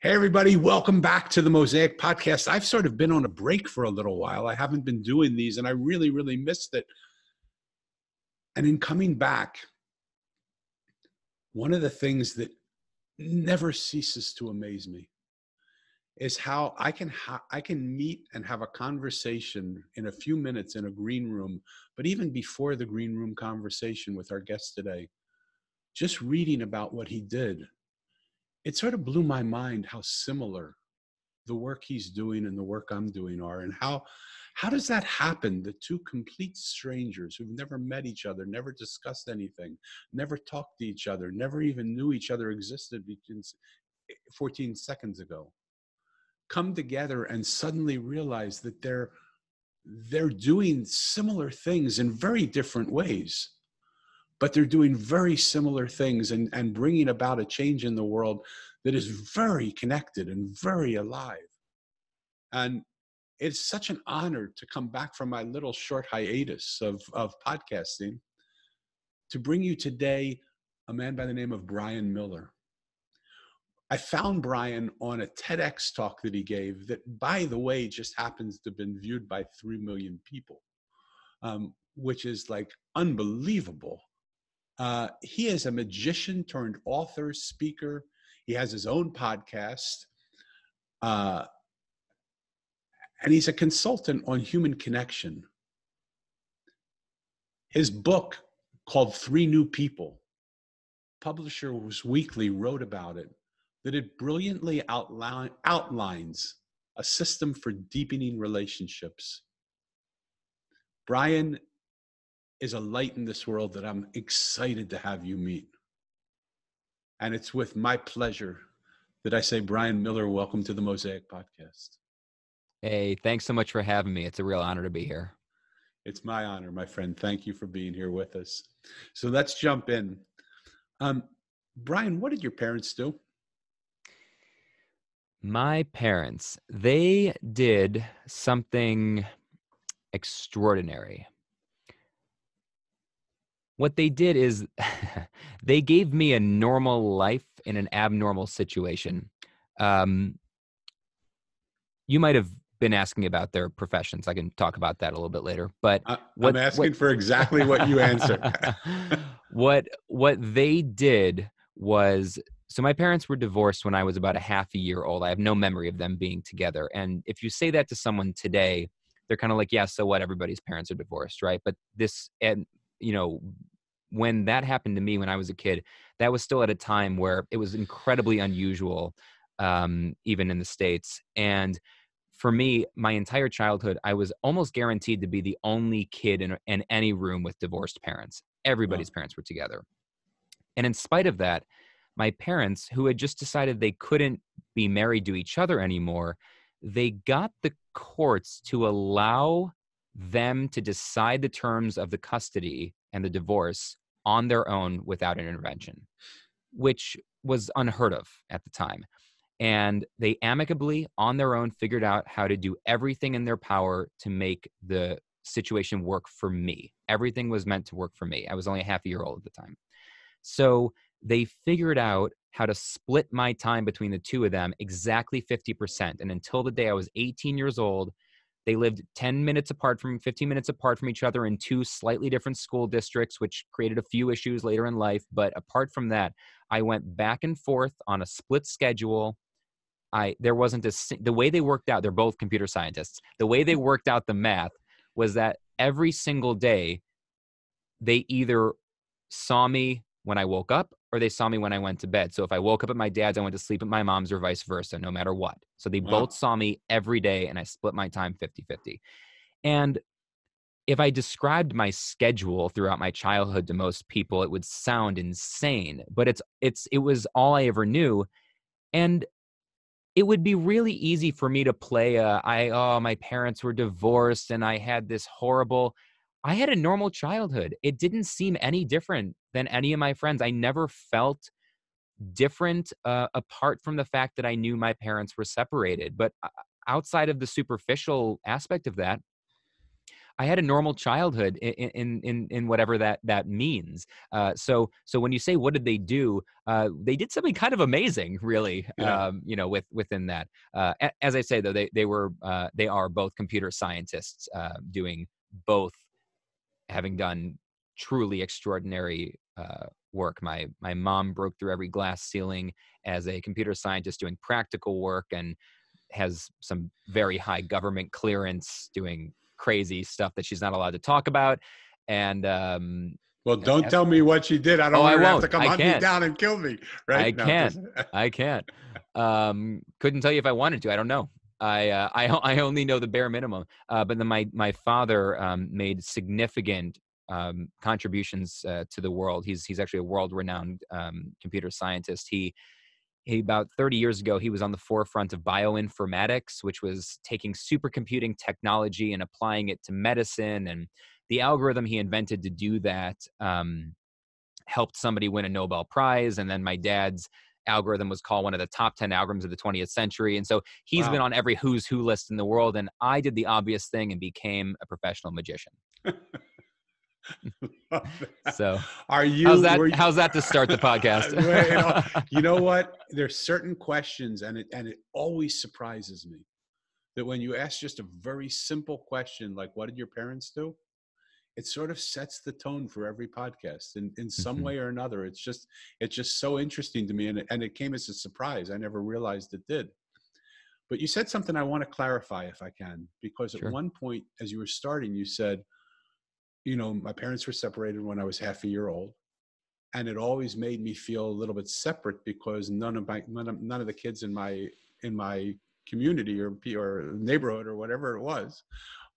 Hey, everybody, welcome back to the Mosaic Podcast. I've sort of been on a break for a little while. I haven't been doing these, and I really, really missed it. And in coming back, one of the things that never ceases to amaze me is how I can ha- I can meet and have a conversation in a few minutes in a green room, but even before the green room conversation with our guest today, just reading about what he did it sort of blew my mind how similar the work he's doing and the work I'm doing are, and how how does that happen? The two complete strangers who've never met each other, never discussed anything, never talked to each other, never even knew each other existed between eh, 14 seconds ago, come together and suddenly realize that they're they're doing similar things in very different ways but they're doing very similar things and, and bringing about a change in the world that is very connected and very alive. And it's such an honor to come back from my little short hiatus of, of podcasting to bring you today a man by the name of Brian Miller. I found Brian on a TEDx talk that he gave that, by the way, just happens to have been viewed by 3 million people, um, which is like unbelievable uh, he is a magician turned author, speaker. He has his own podcast. Uh, and he's a consultant on human connection. His book called Three New People, Publishers Weekly wrote about it, that it brilliantly outline, outlines a system for deepening relationships. Brian is a light in this world that I'm excited to have you meet. And it's with my pleasure that I say, Brian Miller, welcome to the Mosaic Podcast. Hey, thanks so much for having me. It's a real honor to be here. It's my honor, my friend. Thank you for being here with us. So let's jump in. Um, Brian, what did your parents do? My parents, they did something extraordinary what they did is they gave me a normal life in an abnormal situation. Um, you might have been asking about their professions. I can talk about that a little bit later. But what, I'm asking what, for exactly what you answer. what what they did was so my parents were divorced when I was about a half a year old. I have no memory of them being together. And if you say that to someone today, they're kind of like, yeah, so what? Everybody's parents are divorced, right? But this, and you know, when that happened to me when I was a kid, that was still at a time where it was incredibly unusual, um, even in the States. And for me, my entire childhood, I was almost guaranteed to be the only kid in, in any room with divorced parents. Everybody's wow. parents were together. And in spite of that, my parents, who had just decided they couldn't be married to each other anymore, they got the courts to allow them to decide the terms of the custody and the divorce on their own without an intervention, which was unheard of at the time. And they amicably, on their own, figured out how to do everything in their power to make the situation work for me. Everything was meant to work for me. I was only a half a year old at the time. So they figured out how to split my time between the two of them exactly 50%. And until the day I was 18 years old, they lived 10 minutes apart from 15 minutes apart from each other in two slightly different school districts, which created a few issues later in life. But apart from that, I went back and forth on a split schedule. I there wasn't a the way they worked out. They're both computer scientists. The way they worked out the math was that every single day, they either saw me when I woke up or they saw me when I went to bed. So if I woke up at my dad's, I went to sleep at my mom's or vice versa, no matter what. So they wow. both saw me every day and I split my time 50 50. And if I described my schedule throughout my childhood to most people, it would sound insane, but it's, it's, it was all I ever knew. And it would be really easy for me to play a, I, oh, my parents were divorced and I had this horrible, I had a normal childhood. It didn't seem any different than any of my friends. I never felt different uh, apart from the fact that I knew my parents were separated. But uh, outside of the superficial aspect of that, I had a normal childhood in in in, whatever that that means. Uh, so so when you say what did they do, uh, they did something kind of amazing, really. Yeah. Um, you know, with within that. Uh, as I say though, they they were uh, they are both computer scientists uh, doing both, having done truly extraordinary uh, work. My my mom broke through every glass ceiling as a computer scientist doing practical work and has some very high government clearance doing crazy stuff that she's not allowed to talk about. And um, well, don't tell me what she did. I don't Oh, want her to have to come hunt me down and kill me. Right? I No, can't. I can't. Um, couldn't tell you if I wanted to. I don't know. I uh, I I only know the bare minimum. Uh, but then my my father um, made significant um, contributions uh, to the world. He's he's actually a world renowned um, computer scientist. He he about 30 years ago he was on the forefront of bioinformatics which was taking supercomputing technology and applying it to medicine and the algorithm he invented to do that um, helped somebody win a nobel prize and then my dad's algorithm was called one of the top 10 algorithms of the 20th century and so he's Wow. been on every who's who list in the world and i did the obvious thing and became a professional magician so are you? how's that you- how's that to start the podcast you know, you know what? There's certain questions, and it and it always surprises me that when you ask just a very simple question like, "What did your parents do?" It sort of sets the tone for every podcast in, in some Mhm. way or another. It's just it's just so interesting to me, and it, and it came as a surprise. I never realized it did. But you said something I want to clarify if I can, because Sure. at one point, as you were starting, you said, you know, my parents were separated when I was half a year old and it always made me feel a little bit separate because none of my none of, none of the kids in my in my community or or neighborhood or whatever it was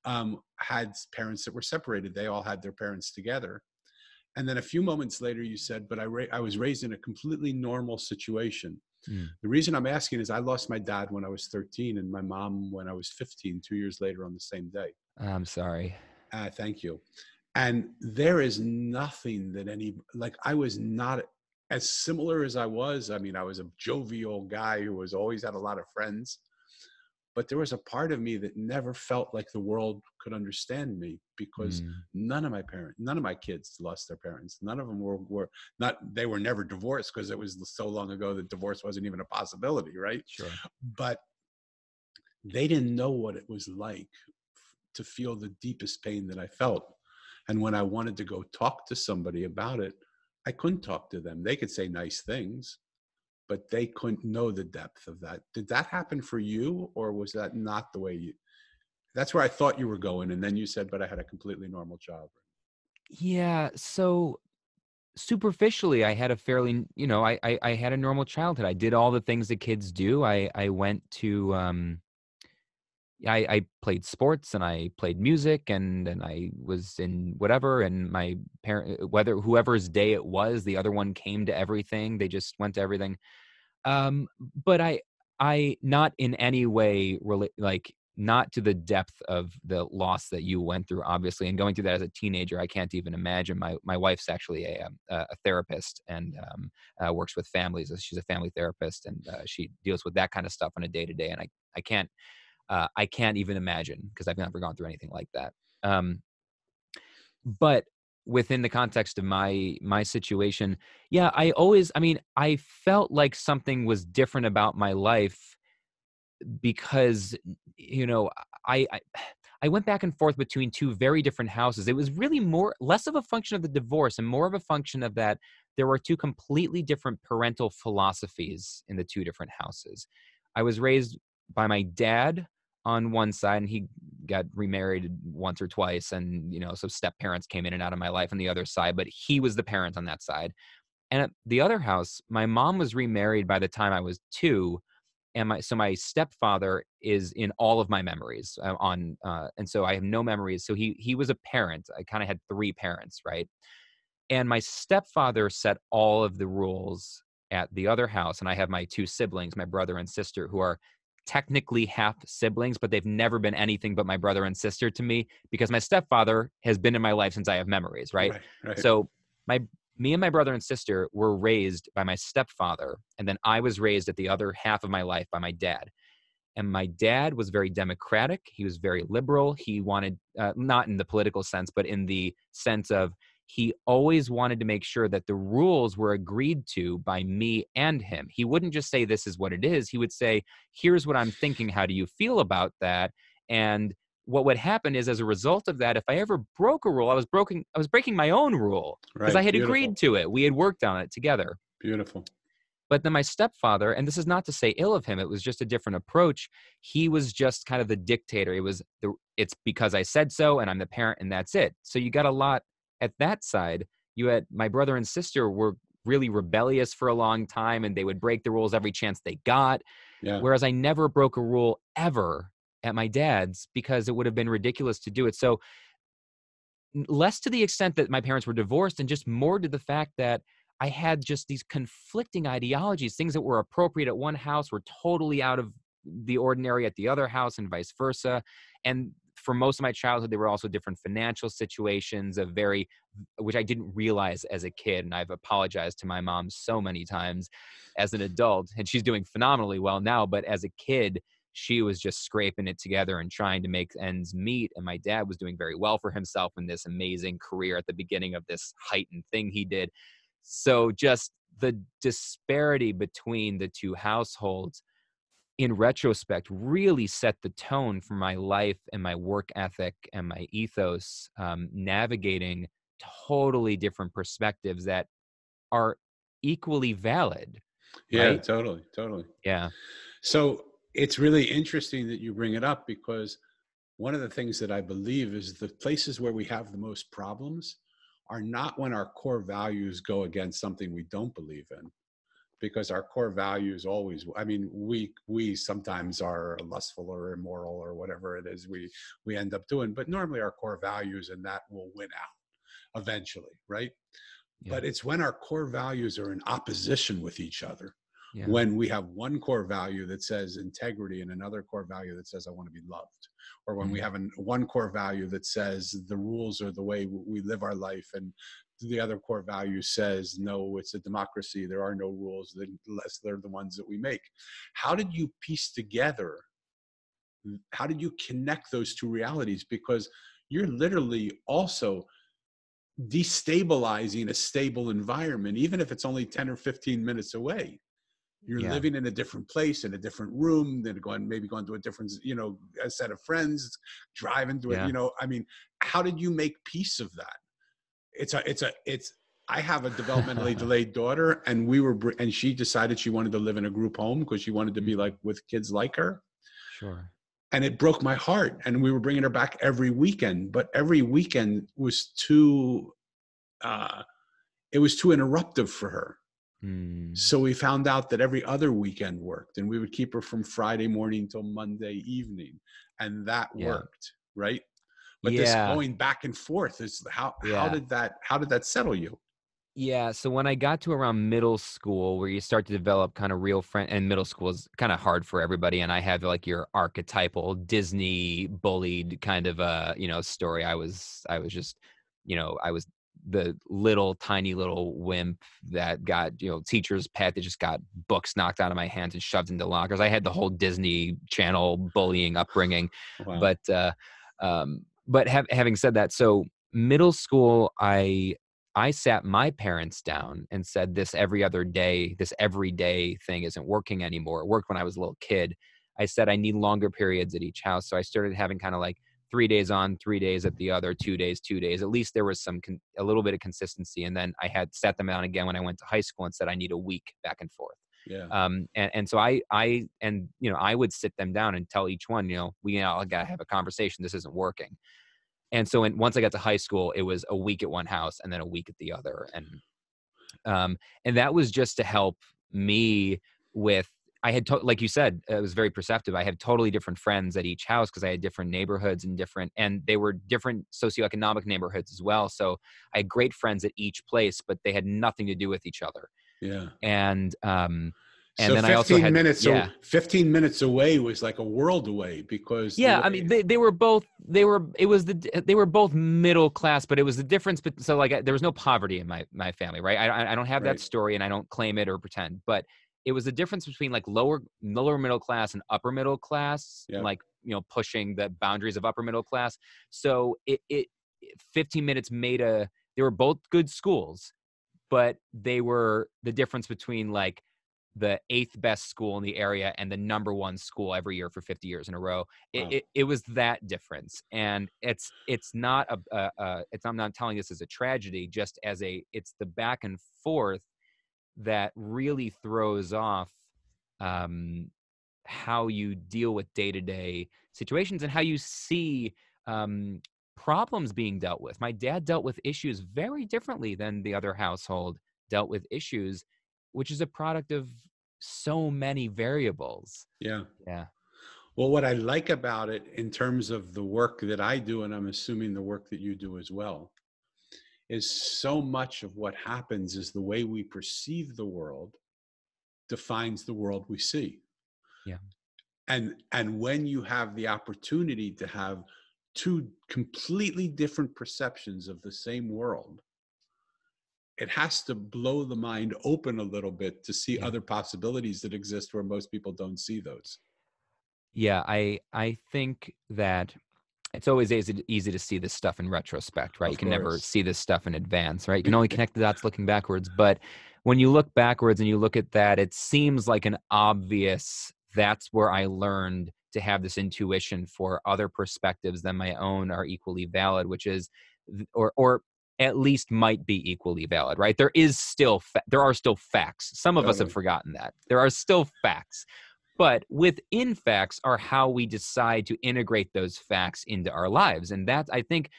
um, had parents that were separated. They all had their parents together. And then a few moments later, you said, "But I ra- I was raised in a completely normal situation." Mm. The reason I'm asking is I lost my dad when I was 13 and my mom when I was 15, two years later on the same day. i'm sorry Uh, thank you. And there is nothing that any like I was not as similar as I was. I mean, I was a jovial guy who was always had a lot of friends, but there was a part of me that never felt like the world could understand me because Mm. none of my parents, none of my kids lost their parents. None of them were were not. They were never divorced because it was so long ago that divorce wasn't even a possibility, right? sure but they didn't know what it was like to feel the deepest pain that I felt. And when I wanted to go talk to somebody about it, I couldn't talk to them. They could say nice things, but they couldn't know the depth of that. Did that happen for you, or was that not the way you? That's where I thought you were going, and then you said, "But I had a completely normal child." Yeah. So superficially, I had a fairly, you know, I, I I had a normal childhood. I did all the things that kids do. I I went to um I, I played sports and I played music and and I was in whatever and my parent whether whoever's day it was, the other one came to everything. They just went to everything. Um but I I not in any way relate like not to the depth of the loss that you went through obviously and going through that as a teenager i can't even imagine. My my wife's actually a um, a, a therapist and um, uh, works with families she's a family therapist and uh, she deals with that kind of stuff on a day to day and i i can't uh, i can't even imagine because i've never gone through anything like that. Um but within the context of my my situation. Yeah i always i mean i felt like something was different about my life because you know I, I i went back and forth between two very different houses. It was really more less of a function of the divorce and more of a function of that there were two completely different parental philosophies in the two different houses. I was raised by my dad on one side and he got remarried once or twice and you know so step parents came in and out of my life on the other side but he was the parent on that side. And at the other house my mom was remarried by the time i was two and my so my stepfather is in all of my memories uh, on uh, and so i have no memories. So he he was a parent. I kind of had three parents right? And my stepfather set all of the rules at the other house and i have my two siblings my brother and sister who are technically half siblings but they've never been anything but my brother and sister to me because my stepfather has been in my life since i have memories right, right. right. so my me and my brother and sister were raised by my stepfather and then i was raised at the other half of my life by my dad and my dad was very democratic he was very liberal he wanted uh, not in the political sense but in the sense of he always wanted to make sure that the rules were agreed to by me and him he wouldn't just say this is what it is he would say here's what i'm thinking how do you feel about that and what would happen is as a result of that if i ever broke a rule i was breaking i was breaking my own rule because Right. i had Beautiful. agreed to it we had worked on it together Beautiful. but then my stepfather, and this is not to say ill of him, it was just a different approach. He was just kind of the dictator. It was the it's because I said so and I'm the parent and that's it. So you got a lot at that side. You had my brother and sister were really rebellious for a long time and they would break the rules every chance they got. Yeah. Whereas I never broke a rule ever at my dad's because it would have been ridiculous to do it. So less to the extent that my parents were divorced and just more to the fact that I had just these conflicting ideologies. Things that were appropriate at one house were totally out of the ordinary at the other house, and vice versa. And for most of my childhood, there were also different financial situations of very, which I didn't realize as a kid. And I've apologized to my mom so many times as an adult, and she's doing phenomenally well now. But as a kid, she was just scraping it together and trying to make ends meet. And my dad was doing very well for himself in this amazing career at the beginning of this heightened thing he did. So just the disparity between the two households in retrospect really set the tone for my life and my work ethic and my ethos um, navigating totally different perspectives that are equally valid Yeah, Right? totally, totally. yeah So it's really interesting that you bring it up because one of the things that I believe is the places where we have the most problems are not when our core values go against something we don't believe in because our core values always i mean we we sometimes are lustful or immoral or whatever it is we we end up doing but normally our core values and that will win out eventually right Yeah. but it's when our core values are in opposition with each other yeah when we have one core value that says integrity and another core value that says I want to be loved, or when we Mhm. have an, one core value that says the rules are the way we live our life, and the other core value says no, it's a democracy. There are no rules unless they're the ones that we make. How did you piece together? How did you connect those two realities? Because you're literally also destabilizing a stable environment, even if it's only 10 or 15 minutes away. You're Yeah. living in a different place, in a different room, then going maybe going to a different, you know, a set of friends, driving to it, you know. I mean, how did you make peace of that? It's a, it's a, it's. I have a developmentally delayed daughter, and we were, and she decided she wanted to live in a group home because she wanted to be like with kids like her sure and it broke my heart and we were bringing her back every weekend but every weekend was too uh it was too interruptive for her Hmm. so we found out that every other weekend worked and we would keep her from friday morning till monday evening and that Yeah. worked right but this Yeah. going back and forth is how how did that how did that settle you Yeah, so when I got to around middle school, where you start to develop kind of real friend, and middle school is kind of hard for everybody. And I have like your archetypal Disney bullied kind of uh, you know story. I was I was just, you know, I was the little tiny little wimp that got you know teacher's pet that just got books knocked out of my hands and shoved into lockers. I had the whole Disney Channel bullying upbringing Wow. but uh, um, but hav having said that, so middle school, I I sat my parents down and said this every other day, this everyday thing isn't working anymore. It worked when I was a little kid. I said I need longer periods at each house, so I started having kind of like three days on, three days at the other, two days, two days. At least there was some con- a little bit of consistency, and then I had sat them down again when I went to high school and said I need a week back and forth yeah um, and, and so I, I, and you know, I would sit them down and tell each one, you know, we all gotta have a conversation. This isn't working. And so, when, once I got to high school, it was a week at one house and then a week at the other, and um, and that was just to help me with. I had, to, like you said, it was very perceptive. I had totally different friends at each house because I had different neighborhoods and different, and they were different socioeconomic neighborhoods as well. So I had great friends at each place, but they had nothing to do with each other. Yeah And um, and so then 15 I also had minutes yeah. so 15 minutes away was like a world away because yeah i mean they, they were both they were it was the they were both middle class but it was the difference but so like I- there was no poverty in my my family right i I- don't have Right. that story and i don't claim it or pretend but it was the difference between like lower lower middle class and upper middle class, Yeah. like you know pushing the boundaries of upper middle class. So it it 15 minutes made a they were both good schools, but they were the difference between like the eighth best school in the area and the number one school every year for 50 years in a row. It, Wow. it, it was that difference, and it's it's not a, a, a it's I'm not telling this as a tragedy, just as a it's the back and forth that really throws off um, how you deal with day to day situations and how you see um, problems being dealt with. My dad dealt with issues very differently than the other household dealt with issues, which is a product of so many variables. Yeah. Yeah. Well, what I like about it in terms of the work that I do, and I'm assuming the work that you do as well, is so much of what happens is the way we perceive the world defines the world we see. Yeah. And and when you have the opportunity to have two completely different perceptions of the same world, it has to blow the mind open a little bit to see Yeah. other possibilities that exist where most people don't see those. Yeah, I I think that it's always easy, easy to see this stuff in retrospect, right? Of you can never see this stuff in advance, right? You can only connect the dots looking backwards. But when you look backwards and you look at that, it seems like an obvious that's where I learned to have this intuition for other perspectives than my own are equally valid, which is or or at least might be equally valid, right? There is still fa- there are still facts. Some of us have forgotten that. There are still facts. But within facts are how we decide to integrate those facts into our lives. And that, I think,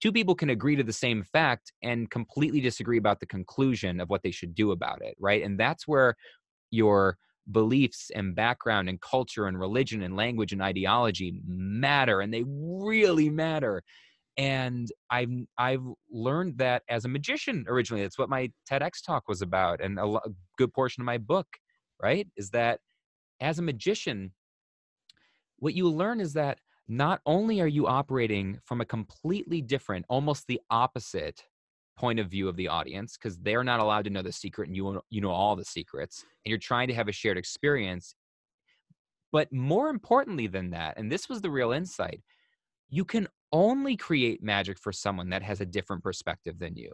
two people can agree to the same fact and completely disagree about the conclusion of what they should do about it, right? And that's where your beliefs and background and culture and religion and language and ideology matter and they really matter. And i've i've learned that as a magician originally that's what my tedx talk was about and a, good portion of my book right? Is that as a magician what you learn is that not only are you operating from a completely different almost the opposite point of view of the audience because they're not allowed to know the secret and you know- you know all the secrets and you're trying to have a shared experience but more importantly than that and this was the real insight you can only create magic for someone that has a different perspective than you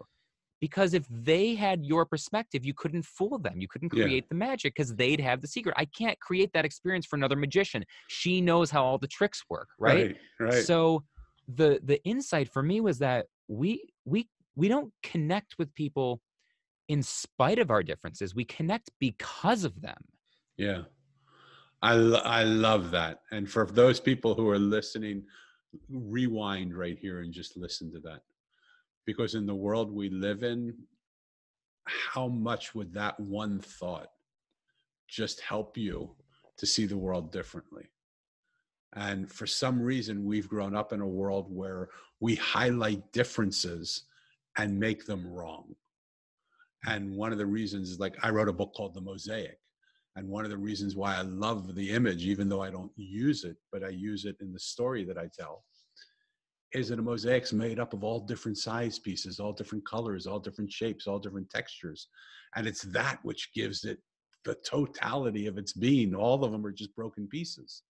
because if they had your perspective you couldn't fool them you couldn't Yeah. create the magic because they'd have the secret i can't create that experience for another magician she knows how all the tricks work right, Right. right. so the the insight for me was that we we we don't connect with people in spite of our differences we connect because of them Yeah. I, I love that. And for those people who are listening, rewind right here and just listen to that. Because in the world we live in, how much would that one thought just help you to see the world differently? And for some reason, we've grown up in a world where we highlight differences and make them wrong. And one of the reasons is like I wrote a book called The Mosaic. And one of the reasons why I love the image, even though I don't use it, but I use it in the story that I tell, is that a mosaic's made up of all different size pieces, all different colors, all different shapes, all different textures. And it's that which gives it the totality of its being. All of them are just broken pieces.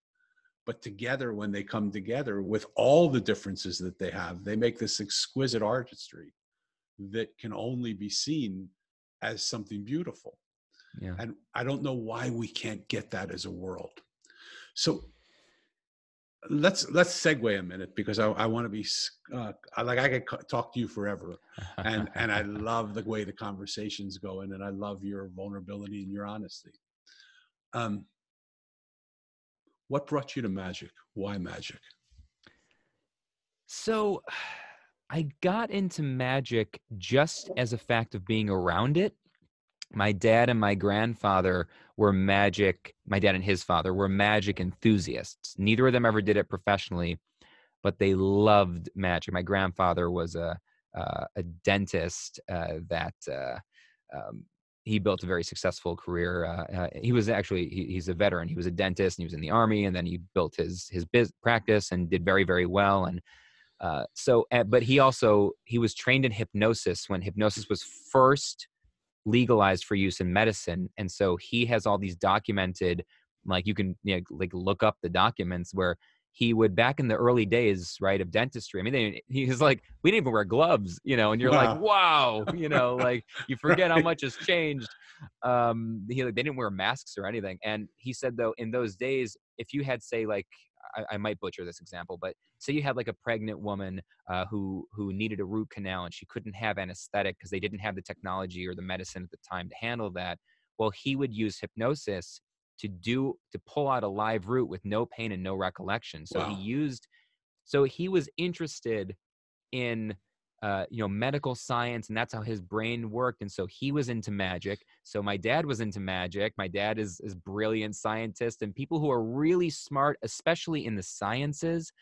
But together, when they come together with all the differences that they have, they make this exquisite artistry that can only be seen as something beautiful. Yeah. And i don't know why we can't get that as a world. So let's let's segue a minute because i, I want to be uh, like i could talk to you forever. And and i love the way the conversation's going and i love your vulnerability and your honesty. Um what brought you to magic? Why magic? So I got into magic just as a fact of being around it. My dad and my grandfather were magic, my dad and his father were magic enthusiasts. Neither of them ever did it professionally, but they loved magic. My grandfather was a uh, a dentist uh, that uh, um, he built a very successful career. Uh, uh, he was actually he, he's a veteran. He was a dentist and he was in the army, and then he built his his biz practice and did very very well. And uh, so, uh, but he also he was trained in hypnosis when hypnosis was first legalized for use in medicine and so he has all these documented like you can you know, like look up the documents where he would back in the early days right of dentistry i mean they, he was like we didn't even wear gloves you know and you're Wow. like wow you know like you forget how much has changed um he like they didn't wear masks or anything and he said though in those days if you had say like I, I might butcher this example but say you had like a pregnant woman uh, who who needed a root canal and she couldn't have anesthetic because they didn't have the technology or the medicine at the time to handle that well he would use hypnosis to do to pull out a live root with no pain and no recollection so Wow. he used so he was interested in uh, you know medical science and that's how his brain worked and so he was into magic so my dad was into magic my dad is is brilliant scientist and people who are really smart especially in the sciences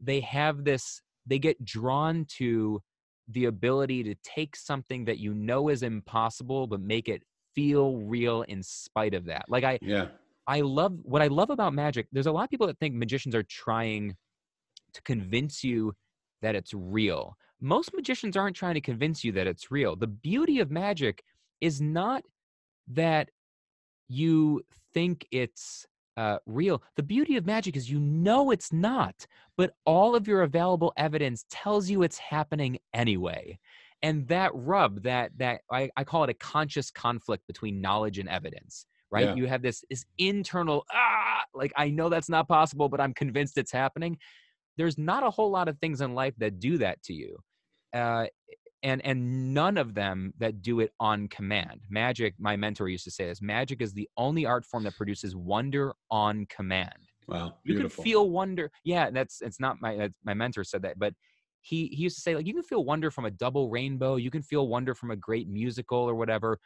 they have this they get drawn to the ability to take something that you know is impossible but make it feel real in spite of that like i Yeah. I love what I love about magic. There's a lot of people that think magicians are trying to convince you that it's real. Most magicians aren't trying to convince you that it's real. The beauty of magic is not that you think it's uh, real. The beauty of magic is you know it's not, but all of your available evidence tells you it's happening anyway. And that rub, that that I, I call it a conscious conflict between knowledge and evidence right? Yeah. You have this this internal ah, like I know that's not possible, but I'm convinced it's happening. There's not a whole lot of things in life that do that to you, uh, and and none of them that do it on command. Magic, my mentor used to say this: magic is the only art form that produces wonder on command Wow. you Beautiful. can feel wonder yeah that's it's not my that's, my mentor said that but he he used to say like you can feel wonder from a double rainbow you can feel wonder from a great musical or whatever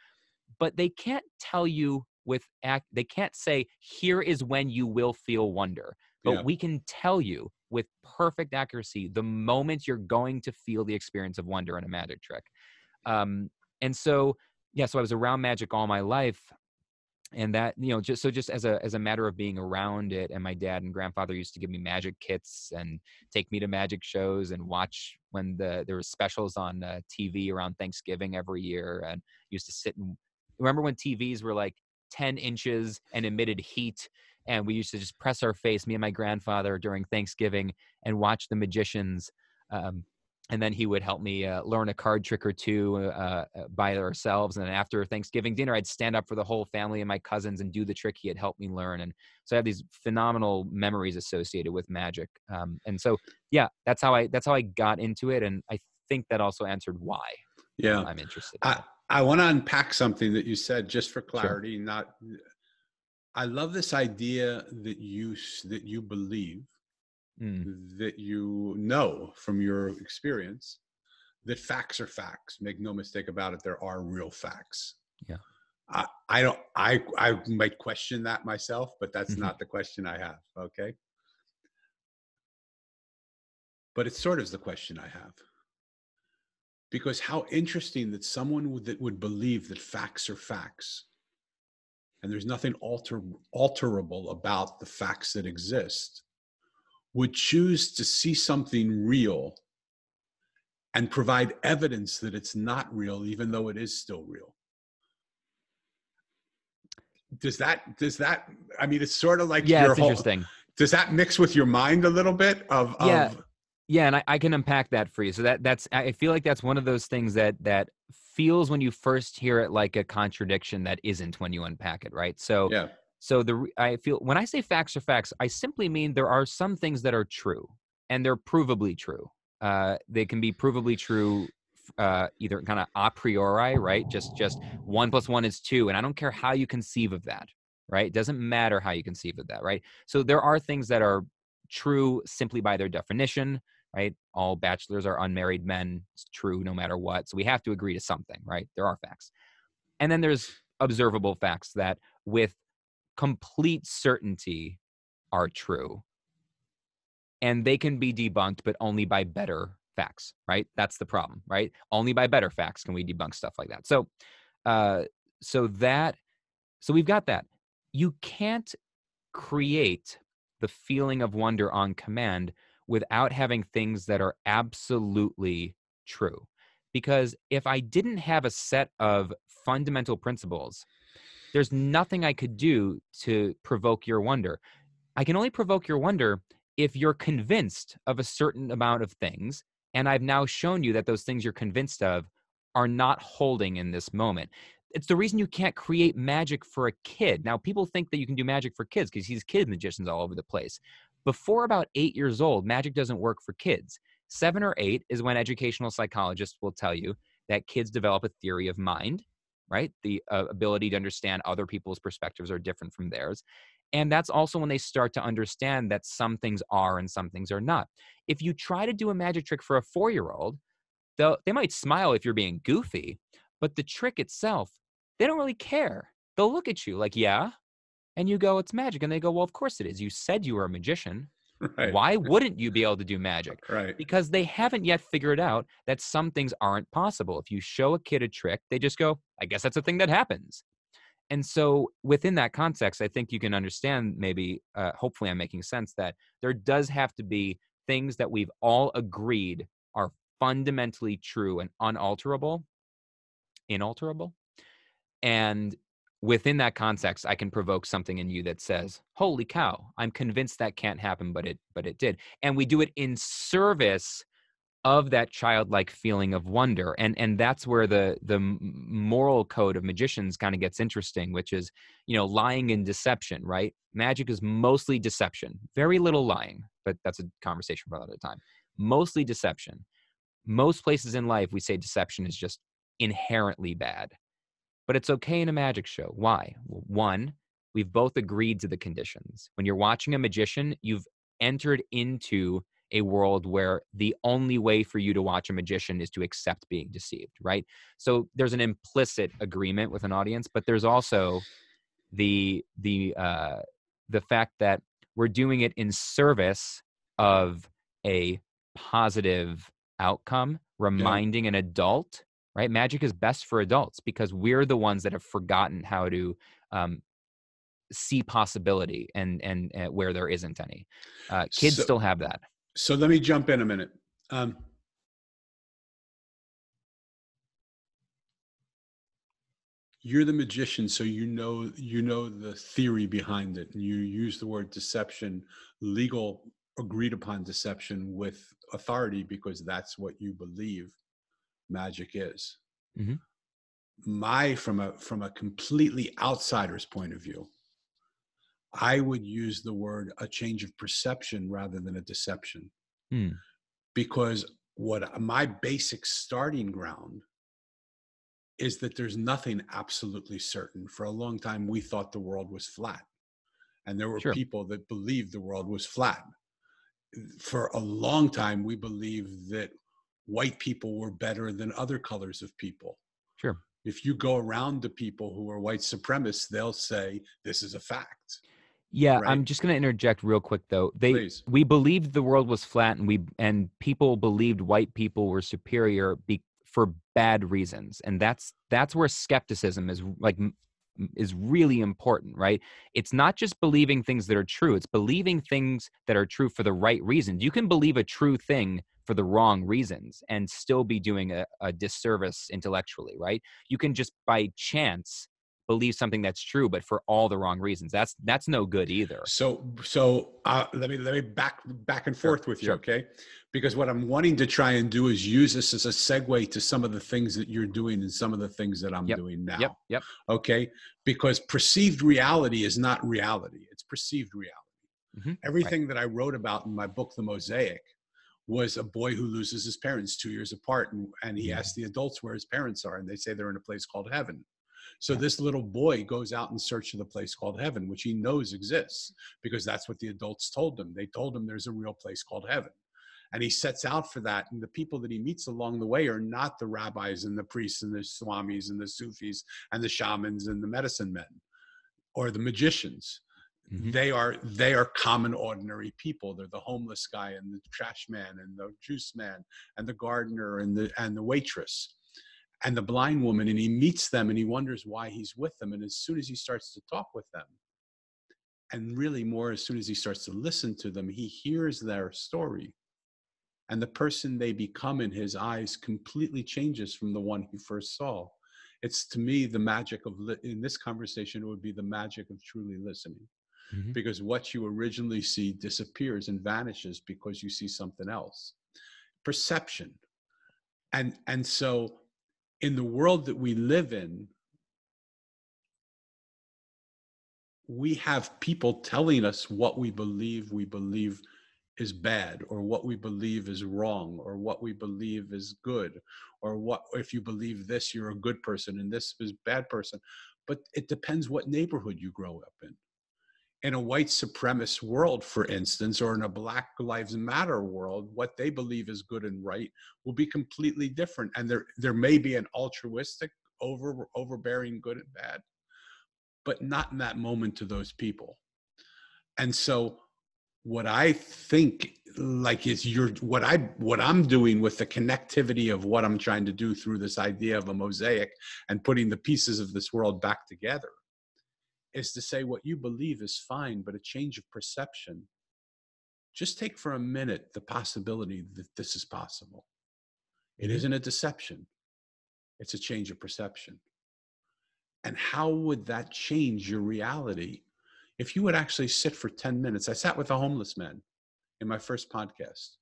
but they can't tell you with act they can't say here is when you will feel wonder but Yeah. we can tell you with perfect accuracy the moment you're going to feel the experience of wonder in a magic trick. Um and so yeah so i was around magic all my life and that you know just so just as a as a matter of being around it and my dad and grandfather used to give me magic kits and take me to magic shows and watch when the there was specials on uh, tv around thanksgiving every year and used to sit and remember when tvs were like 10 inches and emitted heat and we used to just press our face me and my grandfather during thanksgiving and watch the magicians um, and then he would help me uh, learn a card trick or two uh, uh, by ourselves. And then after Thanksgiving dinner, I'd stand up for the whole family and my cousins and do the trick he had helped me learn. And so I have these phenomenal memories associated with magic. Um, and so, yeah, that's how I that's how I got into it. And I think that also answered why Yeah. I'm interested. in I. I want to unpack something that you said just for clarity. Not, I love this idea that you that you believe Mm, that you know from your experience that facts are facts. Make no mistake about it. There are real facts. Yeah. I, I don't. I I might question that myself, but that's Mhm. not the question I have. Okay. But it sort of is the question I have. Because how interesting that someone would, that would believe that facts are facts, and there's nothing alter alterable about the facts that exist, would choose to see something real and provide evidence that it's not real, even though it is still real. Does that? Does that? I mean, it's sort of like yeah, your it's whole- interesting. Does that mix with your mind a little bit? Of, Yeah. of Yeah, and I, I can unpack that for you. So that that's I feel like that's one of those things that that feels when you first hear it like a contradiction that isn't when you unpack it, right? So yeah, So the I feel when I say facts are facts, I simply mean there are some things that are true and they're provably true. Uh, they can be provably true, uh, either kind of a priori, right? Just just one plus one is two, and I don't care how you conceive of that, right? It doesn't matter how you conceive of that, right? So there are things that are true simply by their definition, right? All bachelors are unmarried men. It's true no matter what. So we have to agree to something, right? There are facts, and then there's observable facts that with complete certainty are true. And they can be debunked, but only by better facts, right? That's the problem, right? Only by better facts can we debunk stuff like that. So, uh, so that, so we've got that. You can't create the feeling of wonder on command without having things that are absolutely true. because if I didn't have a set of fundamental principles, there's nothing I could do to provoke your wonder. I can only provoke your wonder if you're convinced of a certain amount of things. And I've now shown you that those things you're convinced of are not holding in this moment. It's the reason you can't create magic for a kid. Now, people think that you can do magic for kids because he's kid magicians all over the place. Before about eight years old, magic doesn't work for kids. Seven or eight is when educational psychologists will tell you that kids develop a theory of mind, right? The uh, ability to understand other people's perspectives are different from theirs. And that's also when they start to understand that some things are and some things are not. If you try to do a magic trick for a four year old, they might smile if you're being goofy, but the trick itself, they don't really care. They'll look at you like, yeah. And you go, it's magic. And they go, well, of course it is. You said you were a magician. Right. Why wouldn't you be able to do magic? Right. Because they haven't yet figured out that some things aren't possible. If you show a kid a trick, they just go, I guess that's a thing that happens. And so, within that context, I think you can understand maybe, uh, hopefully, I'm making sense that there does have to be things that we've all agreed are fundamentally true and unalterable, inalterable. And within that context, I can provoke something in you that says, "Holy cow, I'm convinced that can't happen, but it but it did." And we do it in service of that childlike feeling of wonder and and that's where the the moral code of magicians kind of gets interesting which is you know lying and deception right? Magic is mostly deception very little lying but that's a conversation for another time. Mostly deception. Most places in life we say deception is just inherently bad but it's okay in a magic show. Why? Well, one we've both agreed to the conditions. When you're watching a magician you've entered into a world where the only way for you to watch a magician is to accept being deceived right? So there's an implicit agreement with an audience but there's also the the uh the fact that we're doing it in service of a positive outcome, reminding yeah. an adult, right? Magic is best for adults because we're the ones that have forgotten how to um, see possibility and, and, and where there isn't any. Uh, kids so, still have that. So let me jump in a minute. Um, you're the magician so you know you know the theory behind it and you use the word deception legal agreed upon deception with authority because that's what you believe magic is. Mm-hmm. My from a from a completely outsider's point of view, I would use the word a change of perception rather than a deception. Mm. Because what my basic starting ground is that there's nothing absolutely certain. For a long time, we thought the world was flat. And there were sure. people that believed the world was flat for a long time we believed that white people were better than other colors of people. Sure. If you go around to people who are white supremacists, they'll say this is a fact. Yeah, right? I'm just going to interject real quick though. They Please. we believed the world was flat and we and people believed white people were superior be, for bad reasons. And that's that's where skepticism is like is really important, right? It's not just believing things that are true, it's believing things that are true for the right reasons. You can believe a true thing for the wrong reasons and still be doing a, a disservice intellectually, right? You can just by chance believe something that's true but for all the wrong reasons that's that's no good either so so uh, let me let me back back and forth sure, with you sure. okay because what i'm wanting to try and do is use this as a segue to some of the things that you're doing and some of the things that i'm yep. doing now yep yep okay because perceived reality is not reality it's perceived reality mm-hmm. everything right. that i wrote about in my book the mosaic was a boy who loses his parents two years apart and, and he asks the adults where his parents are and they say they're in a place called heaven so this little boy goes out in search of the place called heaven, which he knows exists because that's what the adults told him. They told him there's a real place called heaven. And he sets out for that. And the people that he meets along the way are not the rabbis and the priests and the swamis and the Sufis and the shamans and the medicine men or the magicians. Mm-hmm. They are they are common ordinary people. They're the homeless guy and the trash man and the juice man and the gardener and the and the waitress. And the blind woman and he meets them and he wonders why he's with them. And as soon as he starts to talk with them and really more as soon as he starts to listen to them he hears their story. And the person they become in his eyes completely changes from the one he first saw. It's to me the magic of li- in this conversation it would be the magic of truly listening Mhm. because what you originally see disappears and vanishes because you see something else. Perception. And and so in the world that we live in we have people telling us what we believe we believe is bad or what we believe is wrong or what we believe is good or what if you believe this you're a good person and this is bad person. But it depends what neighborhood you grow up in in a white supremacist world for instance or in a black lives matter world what they believe is good and right will be completely different and there there may be an altruistic over overbearing good and bad but not in that moment to those people. And so what i think like is your what i what i'm doing with the connectivity of what i'm trying to do through this idea of a mosaic and putting the pieces of this world back together is to say what you believe is fine but a change of perception. Just take for a minute the possibility that this is possible. It Mhm. isn't a deception. It's a change of perception. And how would that change your reality if you would actually sit for 10 minutes? I sat with a homeless man in my first podcast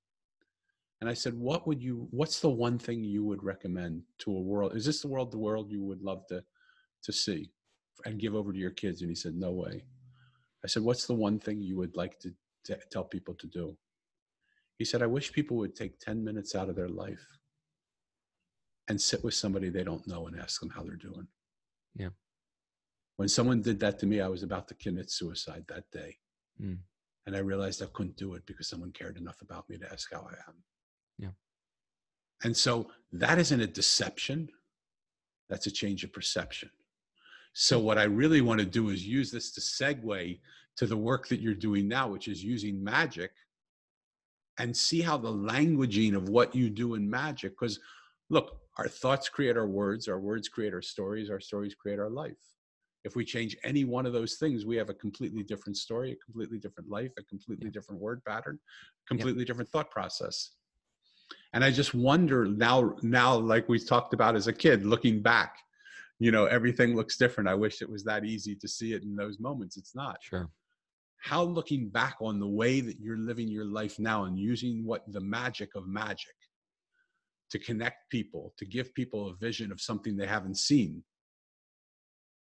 and i said what would you what's the one thing you would recommend to a world? Is this the world the world you would love to to see and give over to your kids and he said no way. I said what's the one thing you would like to, to tell people to do? He said i wish people would take 10 minutes out of their life and sit with somebody they don't know and ask them how they're doing. Yeah. when someone did that to me i was about to commit suicide that day. Mm. and i realized i couldn't do it because someone cared enough about me to ask how i am. Yeah. and so that isn't a deception. That's a change of perception so what i really want to do is use this to segue to the work that you're doing now which is using magic and see how the languaging of what you do in magic because look our thoughts create our words our words create our stories our stories create our life. If we change any one of those things we have a completely different story a completely different life a completely different word pattern completely different thought process. And i just wonder now now like we talked about as a kid looking back you know everything looks different. I wish it was that easy to see it in those moments. It's not. Sure. how looking back on the way that you're living your life now and using what the magic of magic to connect people to give people a vision of something they haven't seen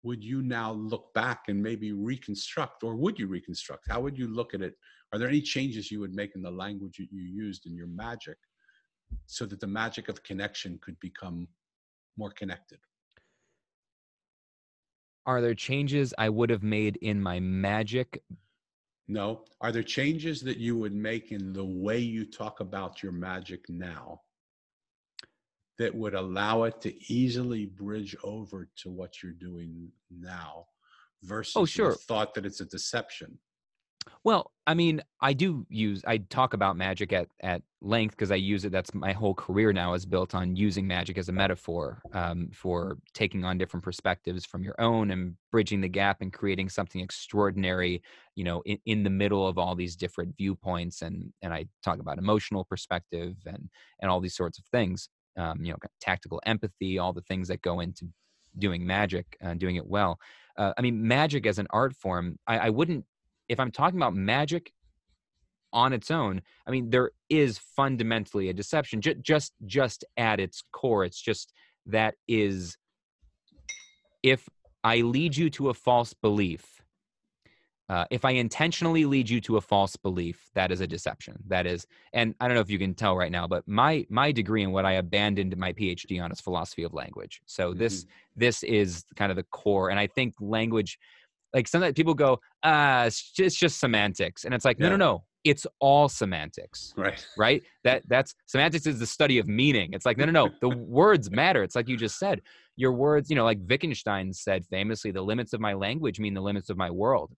would you now look back and maybe reconstruct or would you reconstruct? How would you look at it? Are there any changes you would make in the language that you used in your magic so that the magic of connection could become more connected Are there changes I would have made in my magic? No. Are there changes that you would make in the way you talk about your magic now that would allow it to easily bridge over to what you're doing now oh, versus Oh, sure. the thought that it's a deception? Well, I mean, I do use I talk about magic at at length because I use it. That's my whole career now is built on using magic as a metaphor um, for taking on different perspectives from your own and bridging the gap and creating something extraordinary. You know, in, in the middle of all these different viewpoints, and and I talk about emotional perspective and and all these sorts of things. Um, you know, tactical empathy, all the things that go into doing magic and doing it well. Uh, I mean, magic as an art form, I, I wouldn't if I'm talking about magic on its own, I mean there is fundamentally a deception. Just just just at its core, it's just that is if I lead you to a false belief, uh, if I intentionally lead you to a false belief, that is a deception. That is, and I don't know if you can tell right now, but my my degree and what I abandoned my PhD on is philosophy of language. So this this is kind of the core, and I think language like sometimes people go ah it's just, it's just semantics. And it's like no no no. It's all semantics. Right. right? That that's semantics is the study of meaning. It's like no no no. The words matter. It's like you just said. Your words you know like wittgenstein said famously the limits of my language mean the limits of my world.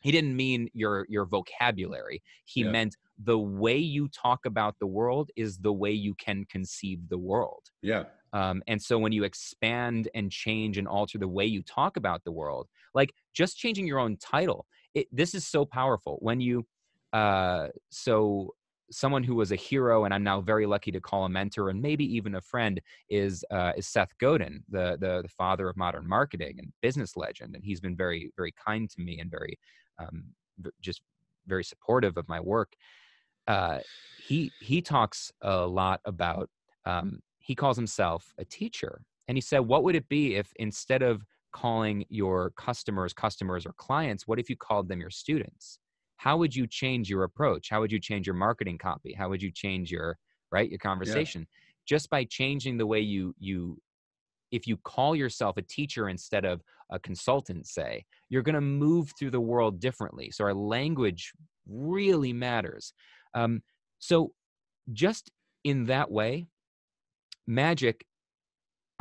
He didn't mean your your vocabulary. He Yeah. meant the way you talk about the world is the way you can conceive the world. Yeah. um, and so when you expand and change and alter the way you talk about the world, like just changing your own title, it, this is so powerful. When you, uh, so someone who was a hero and I'm now very lucky to call a mentor and maybe even a friend is uh, is Seth Godin, the, the, the father of modern marketing and business legend, and he's been very very kind to me and very um, just very supportive of my work. Uh, he he talks a lot about um, he calls himself a teacher, and he said, "What would it be if instead of calling your customers customers or clients, what if you called them your students?" how would you change your approach? How would you change your marketing copy? How would you change your right your conversation? Yeah. just by changing the way you you if you call yourself a teacher instead of a consultant say you're going to move through the world differently. So our language really matters. Um, so just in that way magic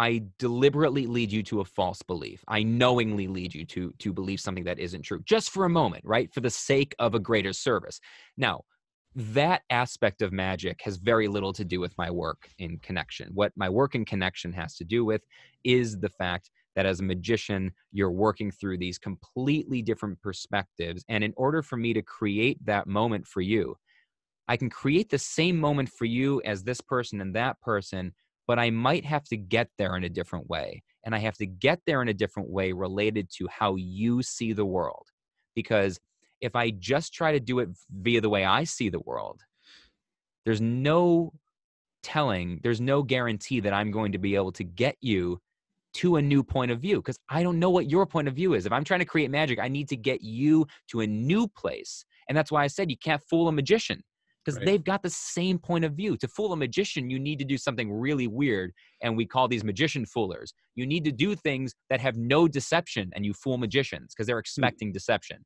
I deliberately lead you to a false belief. I knowingly lead you to to believe something that isn't true just for a moment, right? For the sake of a greater service. Now, that aspect of magic has very little to do with my work in connection. What my work in connection has to do with is the fact that as a magician, you're working through these completely different perspectives. And in order for me to create that moment for you, I can create the same moment for you as this person and that person, but I might have to get there in a different way. And I have to get there in a different way related to how you see the world. Because if I just try to do it via the way I see the world, there's no telling, there's no guarantee that I'm going to be able to get you to a new point of view because I don't know what your point of view is. If I'm trying to create magic, I need to get you to a new place. And that's why I said you can't fool a magician because right. they've got the same point of view. To fool a magician, you need to do something really weird, and we call these magician foolers. You need to do things that have no deception, and you fool magicians because they're hmm. expecting mm. deception.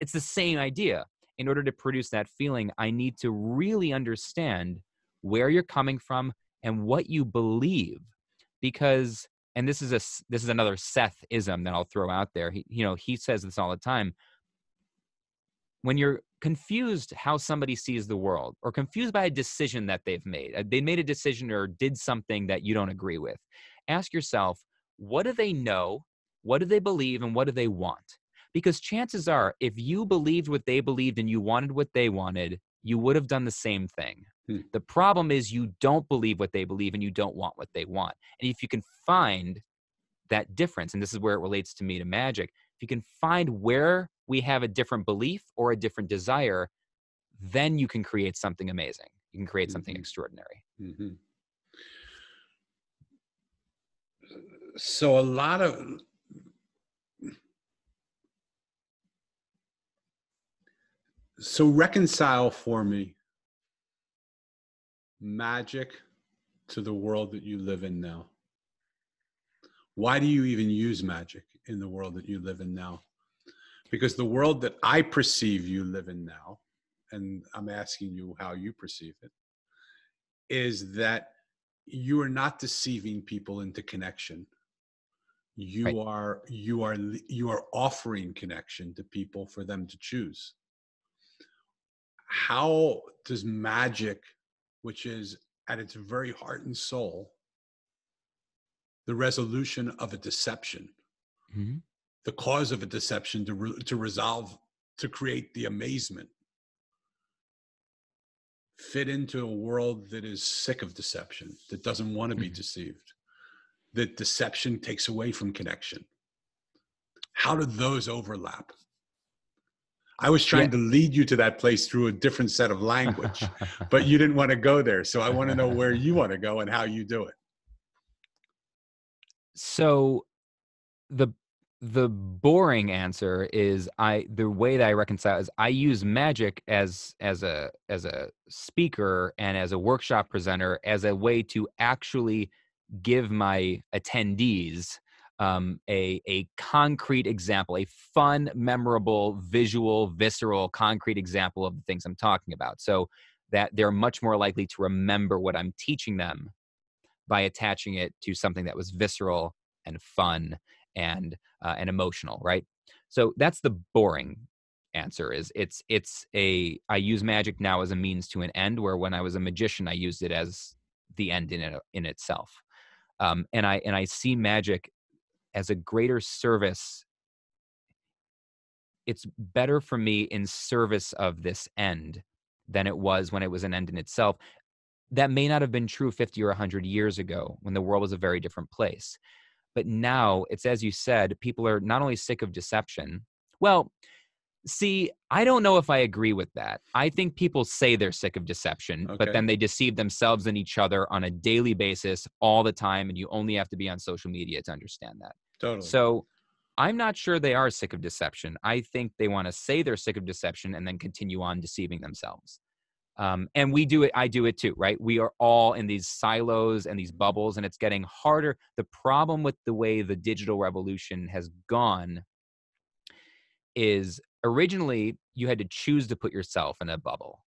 It's the same idea. In order to produce that feeling, I need to really understand where you're coming from and what you believe, because and this is a this is another Seth ism that I'll throw out there. He, you know, he says this all the time. When you're confused how somebody sees the world or confused by a decision that they've made. Uh, they made a decision or did something that you don't agree with. Ask yourself, what do they know? What do they believe? And what do they want? Because chances are, if you believed what they believed and you wanted what they wanted, you would have done the same thing. Hmm. The problem is you don't believe what they believe and you don't want what they want. And if you can find that difference, and this is where it relates to me to magic, if you can find where we have a different belief or a different desire, then you can create something amazing. You can create something mm-hmm. extraordinary. Mm-hmm. So, a lot of so reconcile for me magic to the world that you live in now. Why do you even use magic in the world that you live in now? Because the world that I perceive you live in now, and I'm asking you how you perceive it, is that you are not deceiving people into connection. You right. are you are you are offering connection to people for them to choose. How does magic, which is at its very heart and soul, the resolution of a deception, mm-hmm the cause of a deception to, re- to resolve, to create the amazement. Fit into a world that is sick of deception, that doesn't want to be mm-hmm. deceived, that deception takes away from connection. How do those overlap? I was trying yeah. to lead you to that place through a different set of language, but you didn't want to go there. So I want to know where you want to go and how you do it. So the the boring answer is i the way that i reconcile is i use magic as as a as a speaker and as a workshop presenter as a way to actually give my attendees um, a a concrete example, a fun, memorable, visual, visceral, concrete example of the things I'm talking about, so that they're much more likely to remember what I'm teaching them by attaching it to something that was visceral and fun and uh, and emotional, right? So that's the boring answer is it's it's a i use magic now as a means to an end where when i was a magician i used it as the end in it in itself um, and i and i see magic as a greater service it's better for me in service of this end than it was when it was an end in itself. That may not have been true 50 or 100 years ago when the world was a very different place. But now it's as you said, people are not only sick of deception. Well, see, I don't know if I agree with that. I think people say they're sick of deception, Okay. but then they deceive themselves and each other on a daily basis all the time. And you only have to be on social media to understand that. Totally. So I'm not sure they are sick of deception. I think they want to say they're sick of deception and then continue on deceiving themselves. Um, and we do it, I do it too, right? We are all in these silos and these bubbles, and it's getting harder. The problem with the way the digital revolution has gone is originally you had to choose to put yourself in a bubble.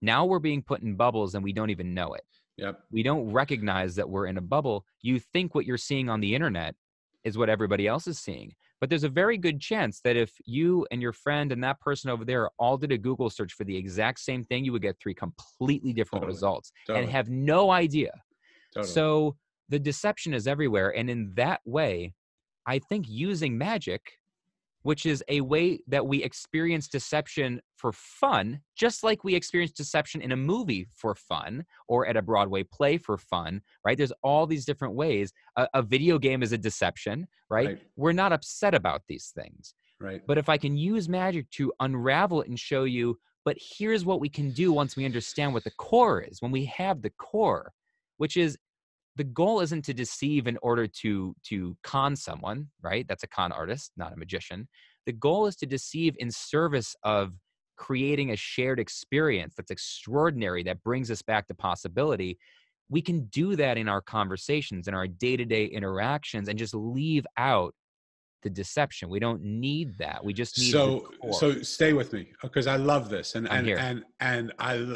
Now we're being put in bubbles and we don't even know it yep. we don't recognize that we're in a bubble. You think what you're seeing on the internet is what everybody else is seeing. But there's a very good chance that if you and your friend and that person over there all did a Google search for the exact same thing, you would get three completely different Totally. results Totally. and have no idea. totally. So the deception is everywhere. And in that way, I think using magic, which is a way that we experience deception for fun, just like we experience deception in a movie for fun or at a Broadway play for fun, right? There's all these different ways. A, a video game is a deception, right? Right. We're not upset about these things. right. But if I can use magic to unravel it and show you, but here's what we can do once we understand what the core is, when we have the core, which is the goal isn't to deceive in order to to con someone, right? That's a con artist, not a magician. The goal is to deceive in service of creating a shared experience that's extraordinary that brings us back to possibility. We can do that in our conversations, in our day-to-day interactions and just leave out the deception. We don't need that. We just need so so stay with me uh, because I love this and and and and I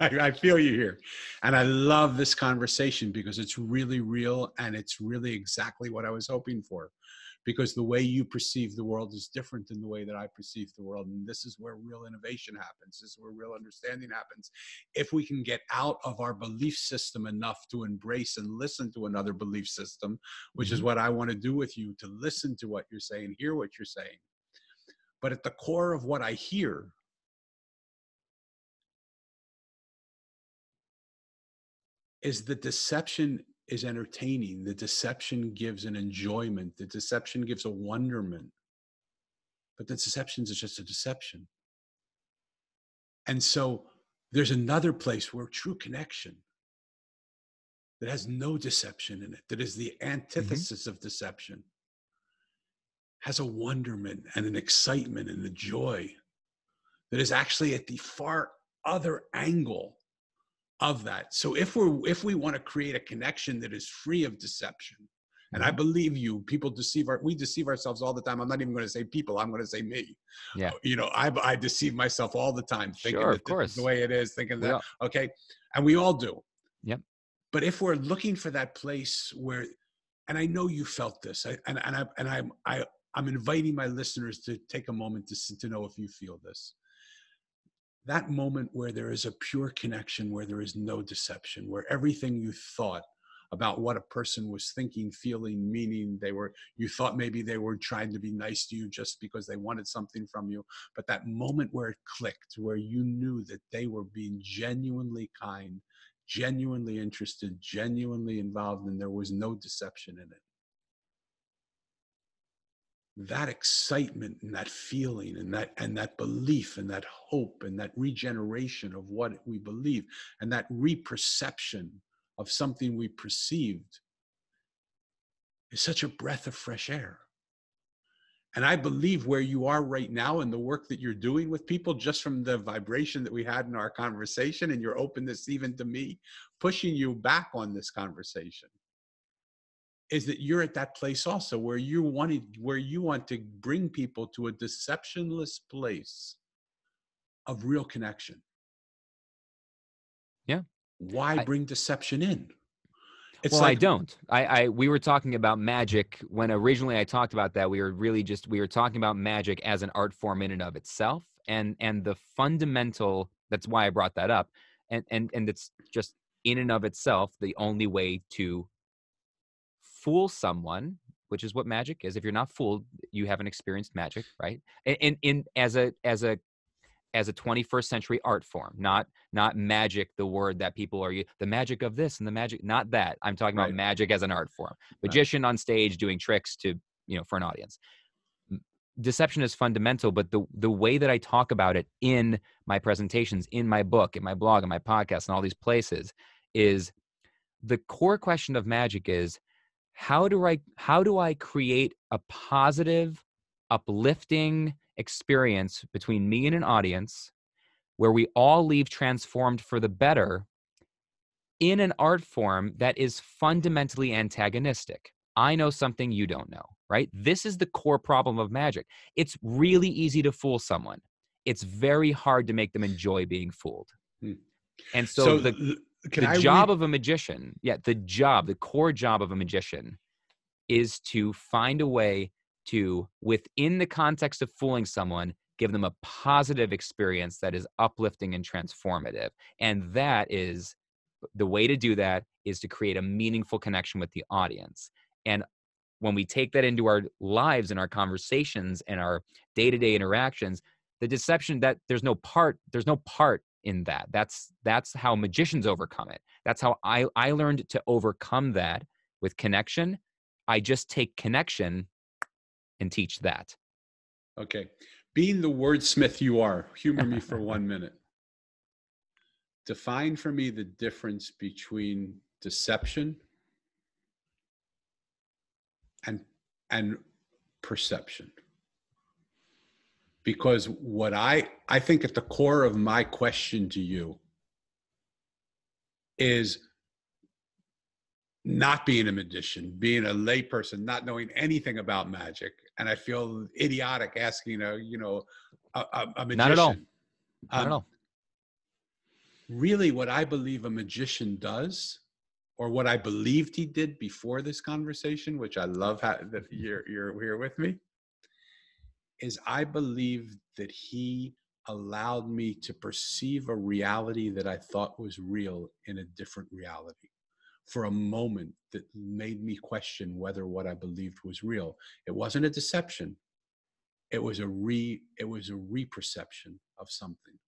I feel you here and I love this conversation because it's really real and it's really exactly what I was hoping for because the way you perceive the world is different than the way that I perceive the world and this is where real innovation happens this is where real understanding happens if we can get out of our belief system enough to embrace and listen to another belief system which is Mhm. what I want to do with you to listen to what you're saying hear what you're saying but at the core of what I hear is the deception is entertaining. The deception gives an enjoyment. The deception gives a wonderment. But the deception is just a deception. And so there's another place where true connection that has no deception in it, that is the mm-hmm. antithesis of deception, has a wonderment and an excitement and a joy that is actually at the far other angle of that. So if we're if we want to create a connection that is free of deception, and I mm-hmm. believe you, people deceive our we deceive ourselves all the time. I'm not even going to say people. I'm going to say me. Yeah. Uh, you know, I I deceive myself all the time, thinking Sure, of course. the way it is, thinking We that all- okay, and we all do. Yep. But if we're looking for that place where, and I know you felt this, I, and and I and I'm I I'm inviting my listeners to take a moment to to know if you feel this. That moment where there is a pure connection, where there is no deception, where everything you thought about what a person was thinking, feeling, meaning, they were you thought maybe they were trying to be nice to you just because they wanted something from you, but that moment where it clicked, where you knew that they were being genuinely kind, genuinely interested, genuinely involved, and there was no deception in it. That excitement and that feeling and that and that belief and that hope and that regeneration of what we believe and that reperception of something we perceived is such a breath of fresh air. And I believe where you are right now and the work that you're doing with people, just from the vibration that we had in our conversation and your openness even to me, pushing you back on this conversation, is that you're at that place also where you wanted where you want to bring people to a deceptionless place of real connection. Yeah. Why I- bring deception in? It's well, I don't. I, I we were talking about magic when originally I talked about that. We were really just we were talking about magic as an art form in and of itself, and and the fundamental. That's why I brought that up, and and and it's just in and of itself the only way to fool someone, which is what magic is. If you're not fooled, you haven't experienced magic, right? And in, in as a as a as a 21st century art form, not not magic, the word that people are using the magic of this and the magic, not that. I'm talking about magic as an art form. Magician on stage doing tricks to you know for an audience. Deception is fundamental, but the the way that I talk about it in my presentations, in my book, in my blog, in my podcast, and all these places is the core question of magic is how do I how do I create a positive, uplifting experience between me and an audience where we all leave transformed for the better in an art form that is fundamentally antagonistic. I know something you don't know, right? This is the core problem of magic. It's really easy to fool someone. It's very hard to make them enjoy being fooled. Hmm. And so, So, the th- can the I job of a magician yeah the job the core job of a magician is to find a way to within the context of fooling someone give them a positive experience that is uplifting and transformative. And that is the way to do that is to create a meaningful connection with the audience. And when we take that into our lives and our conversations and our day-to-day interactions the deception that there's no part there's no part in that that's that's how magicians overcome it that's how i i learned to overcome that with connection i just take connection and teach that Okay. Being the wordsmith you are, humor me for one minute. Define for me the difference between deception and and perception. Because what I I think at the core of my question to you is not being a magician, being a layperson, not knowing anything about magic, and I feel idiotic asking a you know a, a, magician. Not at all. i Um, don't know Really, what I believe a magician does, or what I believed he did before this conversation, which I love how, that you're you're here with me, is I believe that he allowed me to perceive a reality that I thought was real in a different reality for a moment that made me question whether what I believed was real. It wasn't a deception. It was a re it was a reperception of something.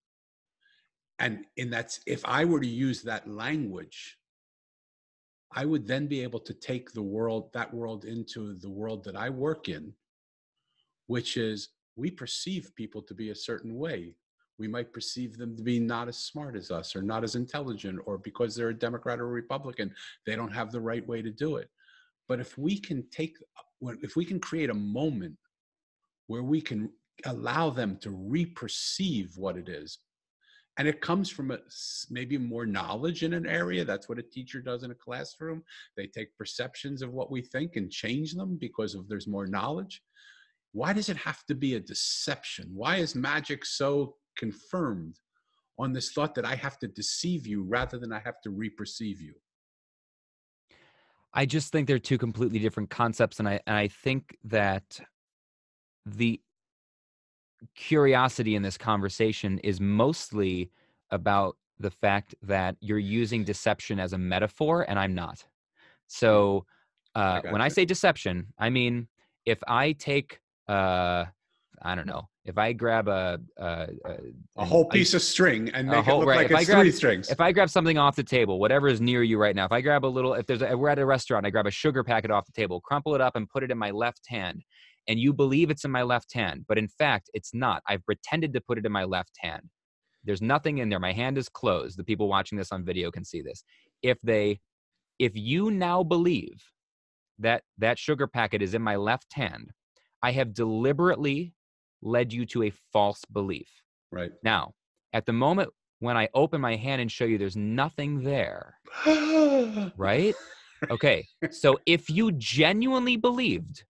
And in that if I were to use that language, I would then be able to take the world, that world into the world that I work in, which is we perceive people to be a certain way. We might perceive them to be not as smart as us or not as intelligent, or because they're a Democrat or Republican, they don't have the right way to do it. But if we can take, if we can create a moment where we can allow them to reperceive what it is, and it comes from a, maybe more knowledge in an area. That's what a teacher does in a classroom. They take perceptions of what we think and change them because of there's more knowledge. Why does it have to be a deception? Why is magic so confirmed on this thought that I have to deceive you rather than I have to reperceive you? I just think they're two completely different concepts, and I and I think that the curiosity in this conversation is mostly about the fact that you're using deception as a metaphor, and I'm not. So uh, when I say deception, I mean if I take uh, I don't know, if I grab a a, a, A whole piece of string and make whole- it look right, like if I it's grab- three strings. if I grab something off the table, whatever is near you right now, if I grab a little, if there's a, we're at a restaurant, I grab a sugar packet off the table, crumple it up and put it in my left hand, and you believe it's in my left hand, but in fact it's not. I've pretended to put it in my left hand. There's nothing in there. My hand is closed. The people watching this on video can see this. If they, if you now believe that that sugar packet is in my left hand, I have deliberately led you to a false belief. right. Now, at the moment when I open my hand and show you there's nothing there, right? Okay. So if you genuinely believed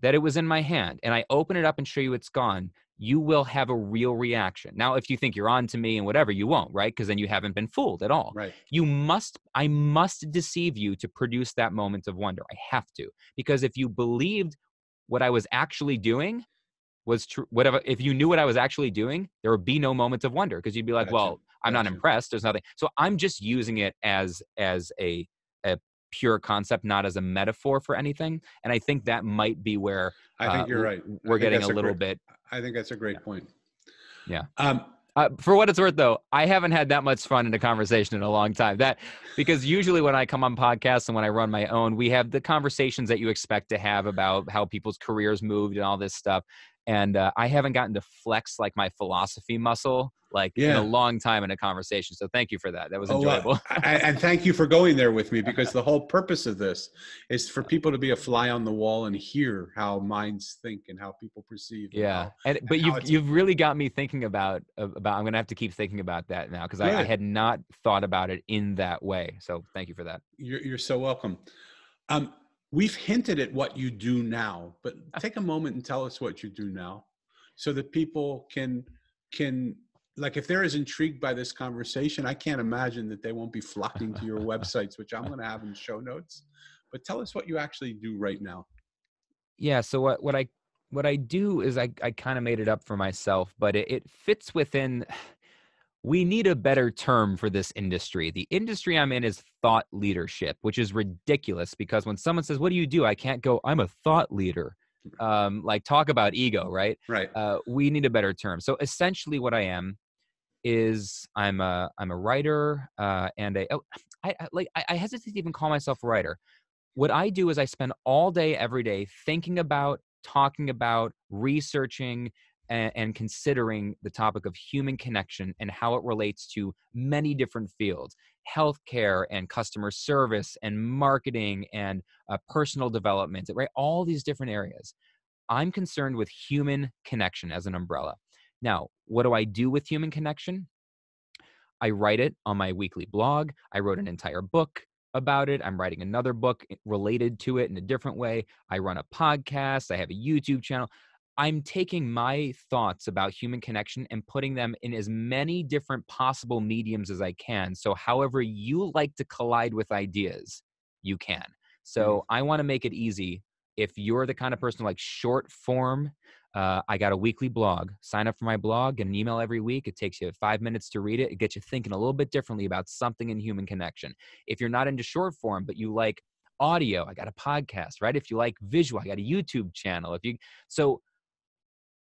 that it was in my hand and I open it up and show you it's gone, you will have a real reaction. Now, if you think you're on to me and whatever, you won't, right? Because then you haven't been fooled at all. right. You must, I must deceive you to produce that moment of wonder. I have to. Because if you believed what I was actually doing was true, whatever, if you knew what I was actually doing, there would be no moments of wonder because you'd be like, Gotcha. well, I'm not impressed. There's nothing. So I'm just using it as, as a, a pure concept, not as a metaphor for anything. And I think that might be where I think uh, you're right. We're getting a little great- bit I think that's a great point. Yeah. Um, Uh, for what it's worth, though, I haven't had that much fun in a conversation in a long time. That because usually when I come on podcasts and when I run my own, we have the conversations that you expect to have about how people's careers moved and all this stuff and uh, I haven't gotten to flex like my philosophy muscle like yeah. in a long time in a conversation. So thank you for that. That was enjoyable. Oh, uh, and thank you for going there with me because the whole purpose of this is for people to be a fly on the wall and hear how minds think and how people perceive. Yeah, how, and, but and you've you've really got me thinking about about. I'm gonna have to keep thinking about that now because I, I, had not thought about it in that way. So thank you for that. You're you're so welcome. Um, we've hinted at what you do now, but uh. take a moment and tell us what you do now so that people can can like if they're as intrigued by this conversation, I can't imagine that they won't be flocking to your websites, which I'm going to have in show notes. But tell us what you actually do right now. Yeah. So what what I what I do is I I kind of made it up for myself, but it, it fits within we need a better term for this industry. The industry I'm in is thought leadership, which is ridiculous because when someone says, What do you do? I can't go, I'm a thought leader. Um, like, talk about ego, right? Right. Uh, we need a better term. So, essentially, what I am is I'm a I'm a writer uh, and a oh, I, I like I, I hesitate to even call myself a writer. What I do is I spend all day every day thinking about, talking about, researching, and, and considering the topic of human connection and how it relates to many different fields healthcare and customer service and marketing and uh, personal development, right? All these different areas. I'm concerned with human connection as an umbrella. Now, what do I do with human connection? I write it on my weekly blog. I wrote an entire book about it. I'm writing another book related to it in a different way. I run a podcast. I have a YouTube channel. I'm taking my thoughts about human connection and putting them in as many different possible mediums as I can. So, however you like to collide with ideas, you can. So, mm. I want to make it easy. If you're the kind of person like short form, uh, I got a weekly blog. Sign up for my blog, get an email every week. It takes you five minutes to read it. It gets you thinking a little bit differently about something in human connection. If you're not into short form, but you like audio, I got a podcast, right? If you like visual, I got a YouTube channel. If you so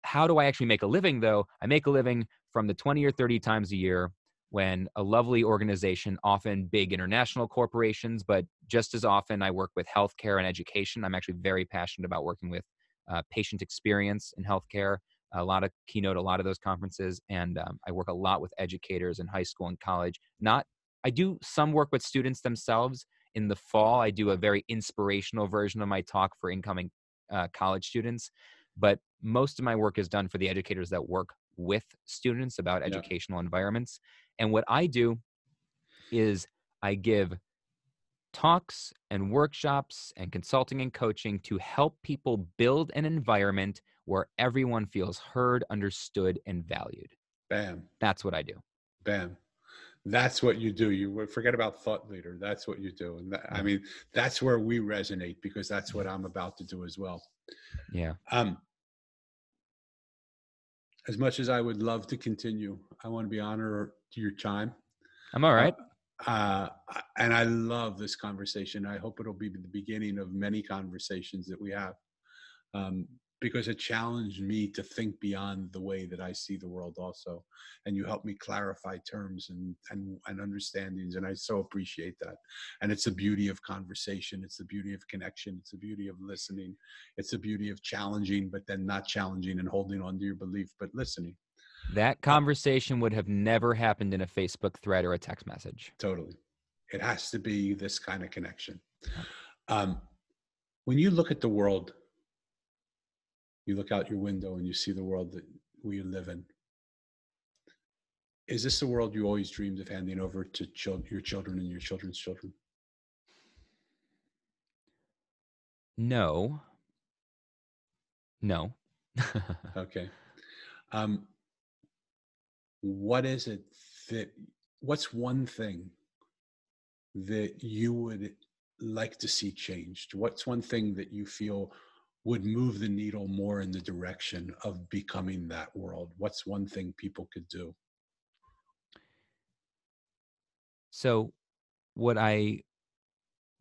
how do I actually make a living though? I make a living from the 20 or 30 times a year when a lovely organization, often big international corporations, but just as often I work with healthcare and education. I'm actually very passionate about working with uh, patient experience in healthcare. A lot of keynote, a lot of those conferences, and um, I work a lot with educators in high school and college. Not, I do some work with students themselves. In the fall, I do a very inspirational version of my talk for incoming uh, college students but most of my work is done for the educators that work with students about educational yeah. environments. And what I do is I give talks and workshops and consulting and coaching to help people build an environment where everyone feels heard, understood, and valued. Bam. That's what I do. Bam. That's what you do. You forget about thought leader. That's what you do. And that, I mean, that's where we resonate because that's what I'm about to do as well. Yeah. Um, as much as I would love to continue, I want to be honored to your time. I'm all right. Uh, uh, and I love this conversation. I hope it'll be the beginning of many conversations that we have. Um, because it challenged me to think beyond the way that I see the world also. And you helped me clarify terms and, and, and understandings. And I so appreciate that. And it's the beauty of conversation. It's the beauty of connection. It's the beauty of listening. It's the beauty of challenging, but then not challenging and holding on to your belief, but listening. That conversation would have never happened in a Facebook thread or a text message. Totally. It has to be this kind of connection. Um, when you look at the world you look out your window and you see the world that we live in. Is this the world you always dreamed of handing over to chil- your children and your children's children? No. No. okay. Um, what is it that, what's one thing that you would like to see changed? What's one thing that you feel would move the needle more in the direction of becoming that world? What's one thing people could do? So, what I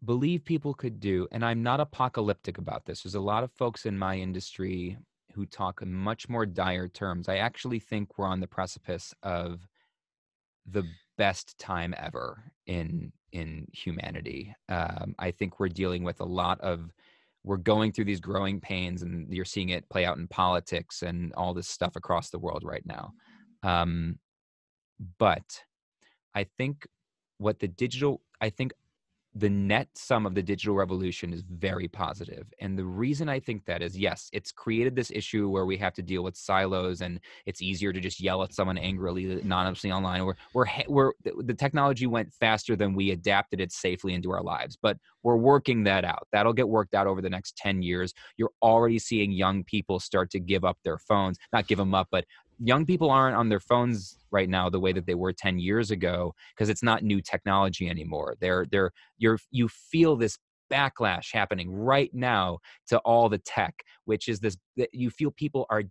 believe people could do, and I'm not apocalyptic about this, there's a lot of folks in my industry who talk in much more dire terms. I actually think we're on the precipice of the best time ever in in humanity. Um, I think we're dealing with a lot of we're going through these growing pains, and you're seeing it play out in politics and all this stuff across the world right now. Um, but I think what the digital, I think the net sum of the digital revolution is very positive. And the reason I think that is yes, it's created this issue where we have to deal with silos and it's easier to just yell at someone angrily, uh, anonymously online. We're, we're, we're, the technology went faster than we adapted it safely into our lives, but we're working that out. That'll get worked out over the next 10 years. You're already seeing young people start to give up their phones, not give them up, but young people aren't on their phones right now the way that they were 10 years ago because it's not new technology anymore. They're they're you're you feel this backlash happening right now to all the tech which is this that you feel people are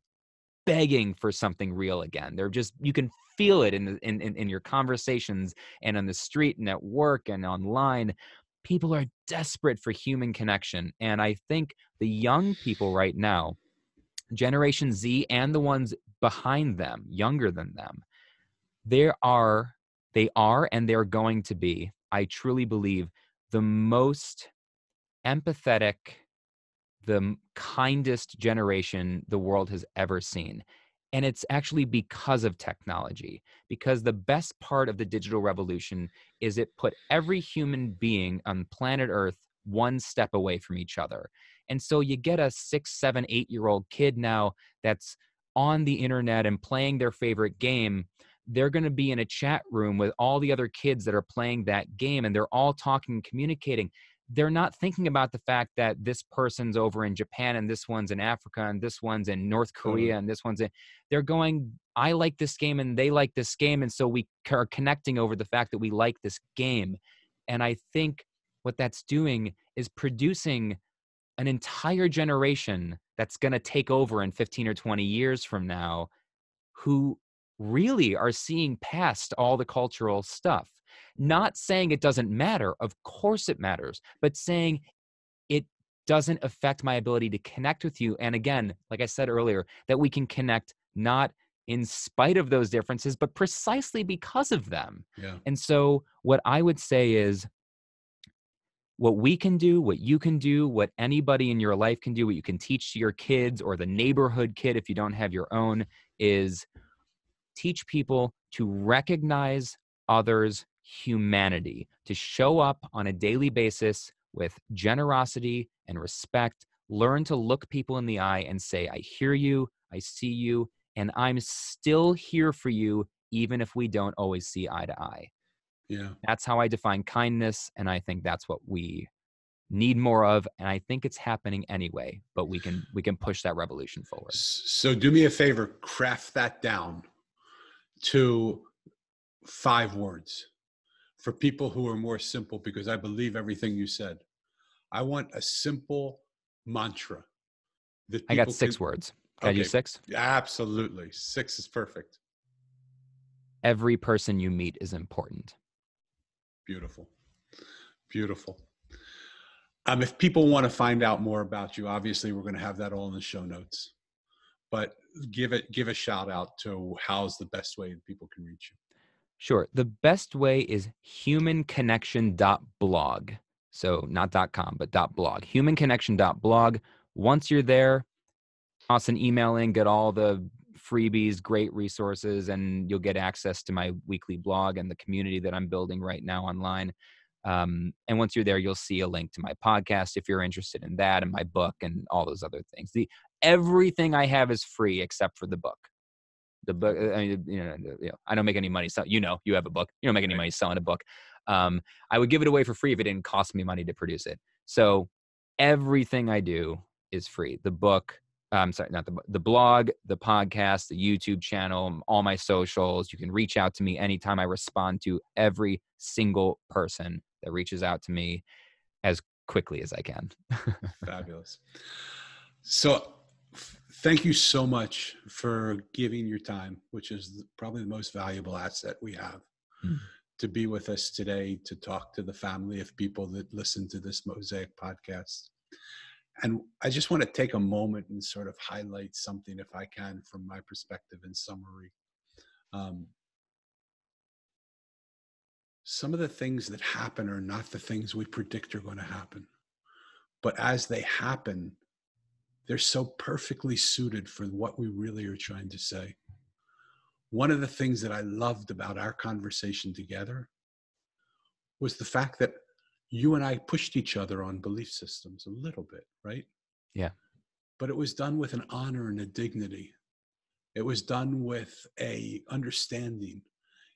begging for something real again. They're just you can feel it in, the, in in in your conversations and on the street and at work and online. People are desperate for human connection and i think the young people right now generation z and the ones behind them, younger than them. There are, they are, and they're going to be, I truly believe, the most empathetic, the kindest generation the world has ever seen. And it's actually because of technology, because the best part of the digital revolution is it put every human being on planet Earth one step away from each other. And so you get a six, seven, eight year old kid now that's on the internet and playing their favorite game, they're going to be in a chat room with all the other kids that are playing that game and they're all talking and communicating. They're not thinking about the fact that this person's over in Japan and this one's in Africa and this one's in North Korea mm. and this one's in. They're going, I like this game and they like this game. And so we are connecting over the fact that we like this game. And I think what that's doing is producing an entire generation that's going to take over in 15 or 20 years from now who really are seeing past all the cultural stuff. Not saying it doesn't matter, of course it matters, but saying it doesn't affect my ability to connect with you. And again, like I said earlier, that we can connect not in spite of those differences, but precisely because of them. Yeah. And so, what I would say is what we can do, what you can do, what anybody in your life can do, what you can teach to your kids or the neighborhood kid if you don't have your own is teach people to recognize others' humanity, to show up on a daily basis with generosity and respect. Learn to look people in the eye and say, I hear you, I see you, and I'm still here for you, even if we don't always see eye to eye. Yeah. That's how I define kindness. And I think that's what we need more of. And I think it's happening anyway, but we can we can push that revolution forward. So do me a favor, craft that down to five words for people who are more simple because I believe everything you said. I want a simple mantra. That I got six can, words. Can okay. I use six? Absolutely. Six is perfect. Every person you meet is important. Beautiful. Beautiful. Um, if people want to find out more about you, obviously we're going to have that all in the show notes. But give it give a shout out to how's the best way that people can reach you. Sure. The best way is humanconnection.blog. So not .com, but .blog. Humanconnection.blog. Once you're there, toss an email in, get all the freebies, great resources, and you'll get access to my weekly blog and the community that I'm building right now online. Um, and once you're there, you'll see a link to my podcast if you're interested in that, and my book, and all those other things. The everything I have is free except for the book. The book, uh, I mean, you know, you know I don't make any money. So you know, you have a book. You don't make any money selling a book. Um, I would give it away for free if it didn't cost me money to produce it. So everything I do is free. The book, I'm sorry, not the the blog, the podcast, the YouTube channel, all my socials. You can reach out to me anytime. I respond to every single person that reaches out to me as quickly as I can. Fabulous. So, thank you so much for giving your time, which is probably the most valuable asset we have. Mm. To be with us today, to talk to the family of people that listen to this Mosaic podcast and I just want to take a moment and sort of highlight something, if I can, from my perspective in summary. Um, some of the things that happen are not the things we predict are going to happen. But as they happen, they're so perfectly suited for what we really are trying to say. One of the things that I loved about our conversation together was the fact that you and I pushed each other on belief systems a little bit, right? Yeah. But it was done with an honor and a dignity. It was done with a understanding.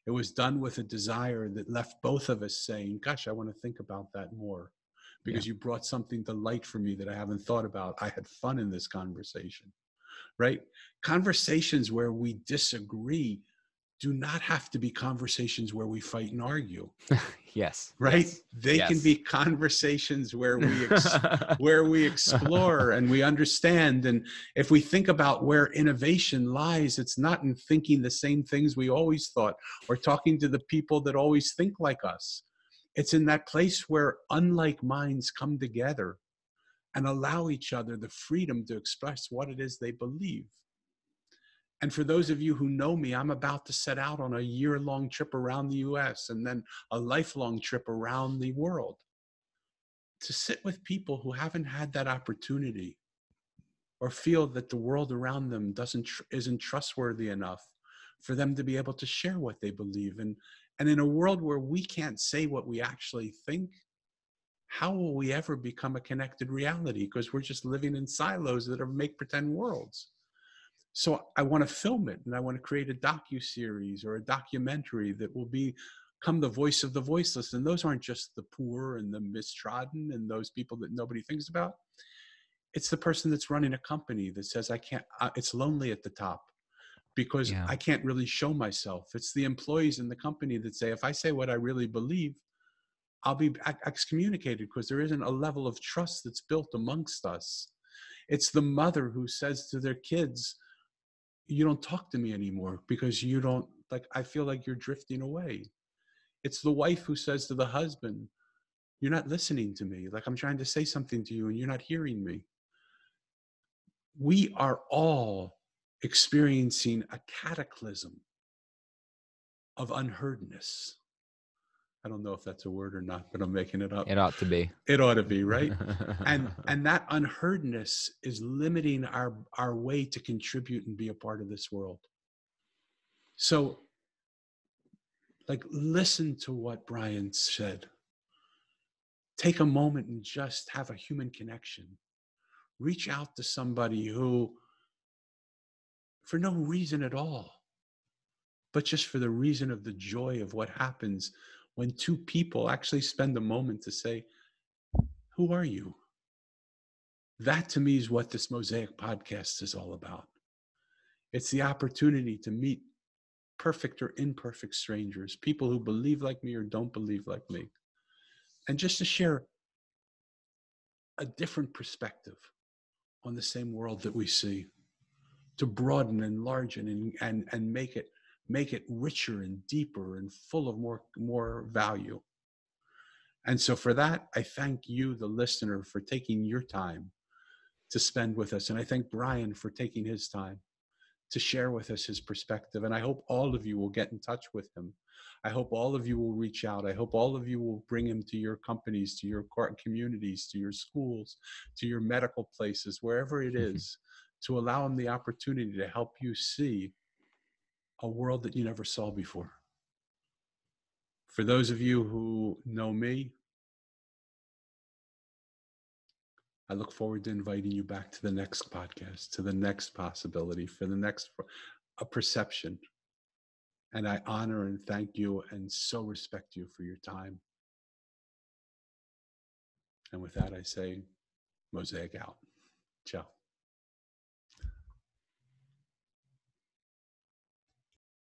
It was done with a desire that left both of us saying, "Gosh, I want to think about that more." Because yeah. you brought something to light for me that I haven't thought about. I had fun in this conversation. Right? Conversations where we disagree do not have to be conversations where we fight and argue. yes. Right? Yes, they yes. can be conversations where we ex- where we explore and we understand and if we think about where innovation lies, it's not in thinking the same things we always thought or talking to the people that always think like us. It's in that place where unlike minds come together and allow each other the freedom to express what it is they believe and for those of you who know me, I'm about to set out on a year long trip around the US and then a lifelong trip around the world to sit with people who haven't had that opportunity or feel that the world around them doesn't isn't trustworthy enough for them to be able to share what they believe and and in a world where we can't say what we actually think how will we ever become a connected reality? Because we're just living in silos that are make pretend worlds so I want to film it and I want to create a docu series or a documentary that will be become the voice of the voiceless. And those aren't just the poor and the mistrodden and those people that nobody thinks about. It's the person that's running a company that says, I can't, uh, it's lonely at the top because yeah. I can't really show myself. It's the employees in the company that say, if I say what I really believe, I'll be excommunicated because there isn't a level of trust that's built amongst us. It's the mother who says to their kids, you don't talk to me anymore because you don't like i feel like you're drifting away. It's the wife who says to the husband you're not listening to me. Like i'm trying to say something to you and you're not hearing me. We are all experiencing a cataclysm of unheardness I don't know if that's a word or not, but I'm making it up. It ought to be. It ought to be, right? and and that unheardness is limiting our our way to contribute and be a part of this world. So like listen to what Brian said. Take a moment and just have a human connection. Reach out to somebody who for no reason at all, but just for the reason of the joy of what happens when two people actually spend a moment to say, Who are you? That to me is what this Mosaic podcast is all about. It's the opportunity to meet perfect or imperfect strangers, people who believe like me or don't believe like me, and just to share a different perspective on the same world that we see, to broaden and enlarge and, and, and make it make it richer and deeper and full of more more value. And so for that i thank you the listener for taking your time to spend with us. And i thank brian for taking his time to share with us his perspective. And i hope all of you will get in touch with him. I hope all of you will reach out. I hope all of you will bring him to your companies to your communities to your schools to your medical places wherever it mm-hmm. to allow him the opportunity to help you see a world that you never saw before. For those of you who know me, I look forward to inviting you back to the next podcast, to the next possibility, for the next a perception. And I honor and thank you and so respect you for your time. And with that, I say, Mosaic out. Ciao.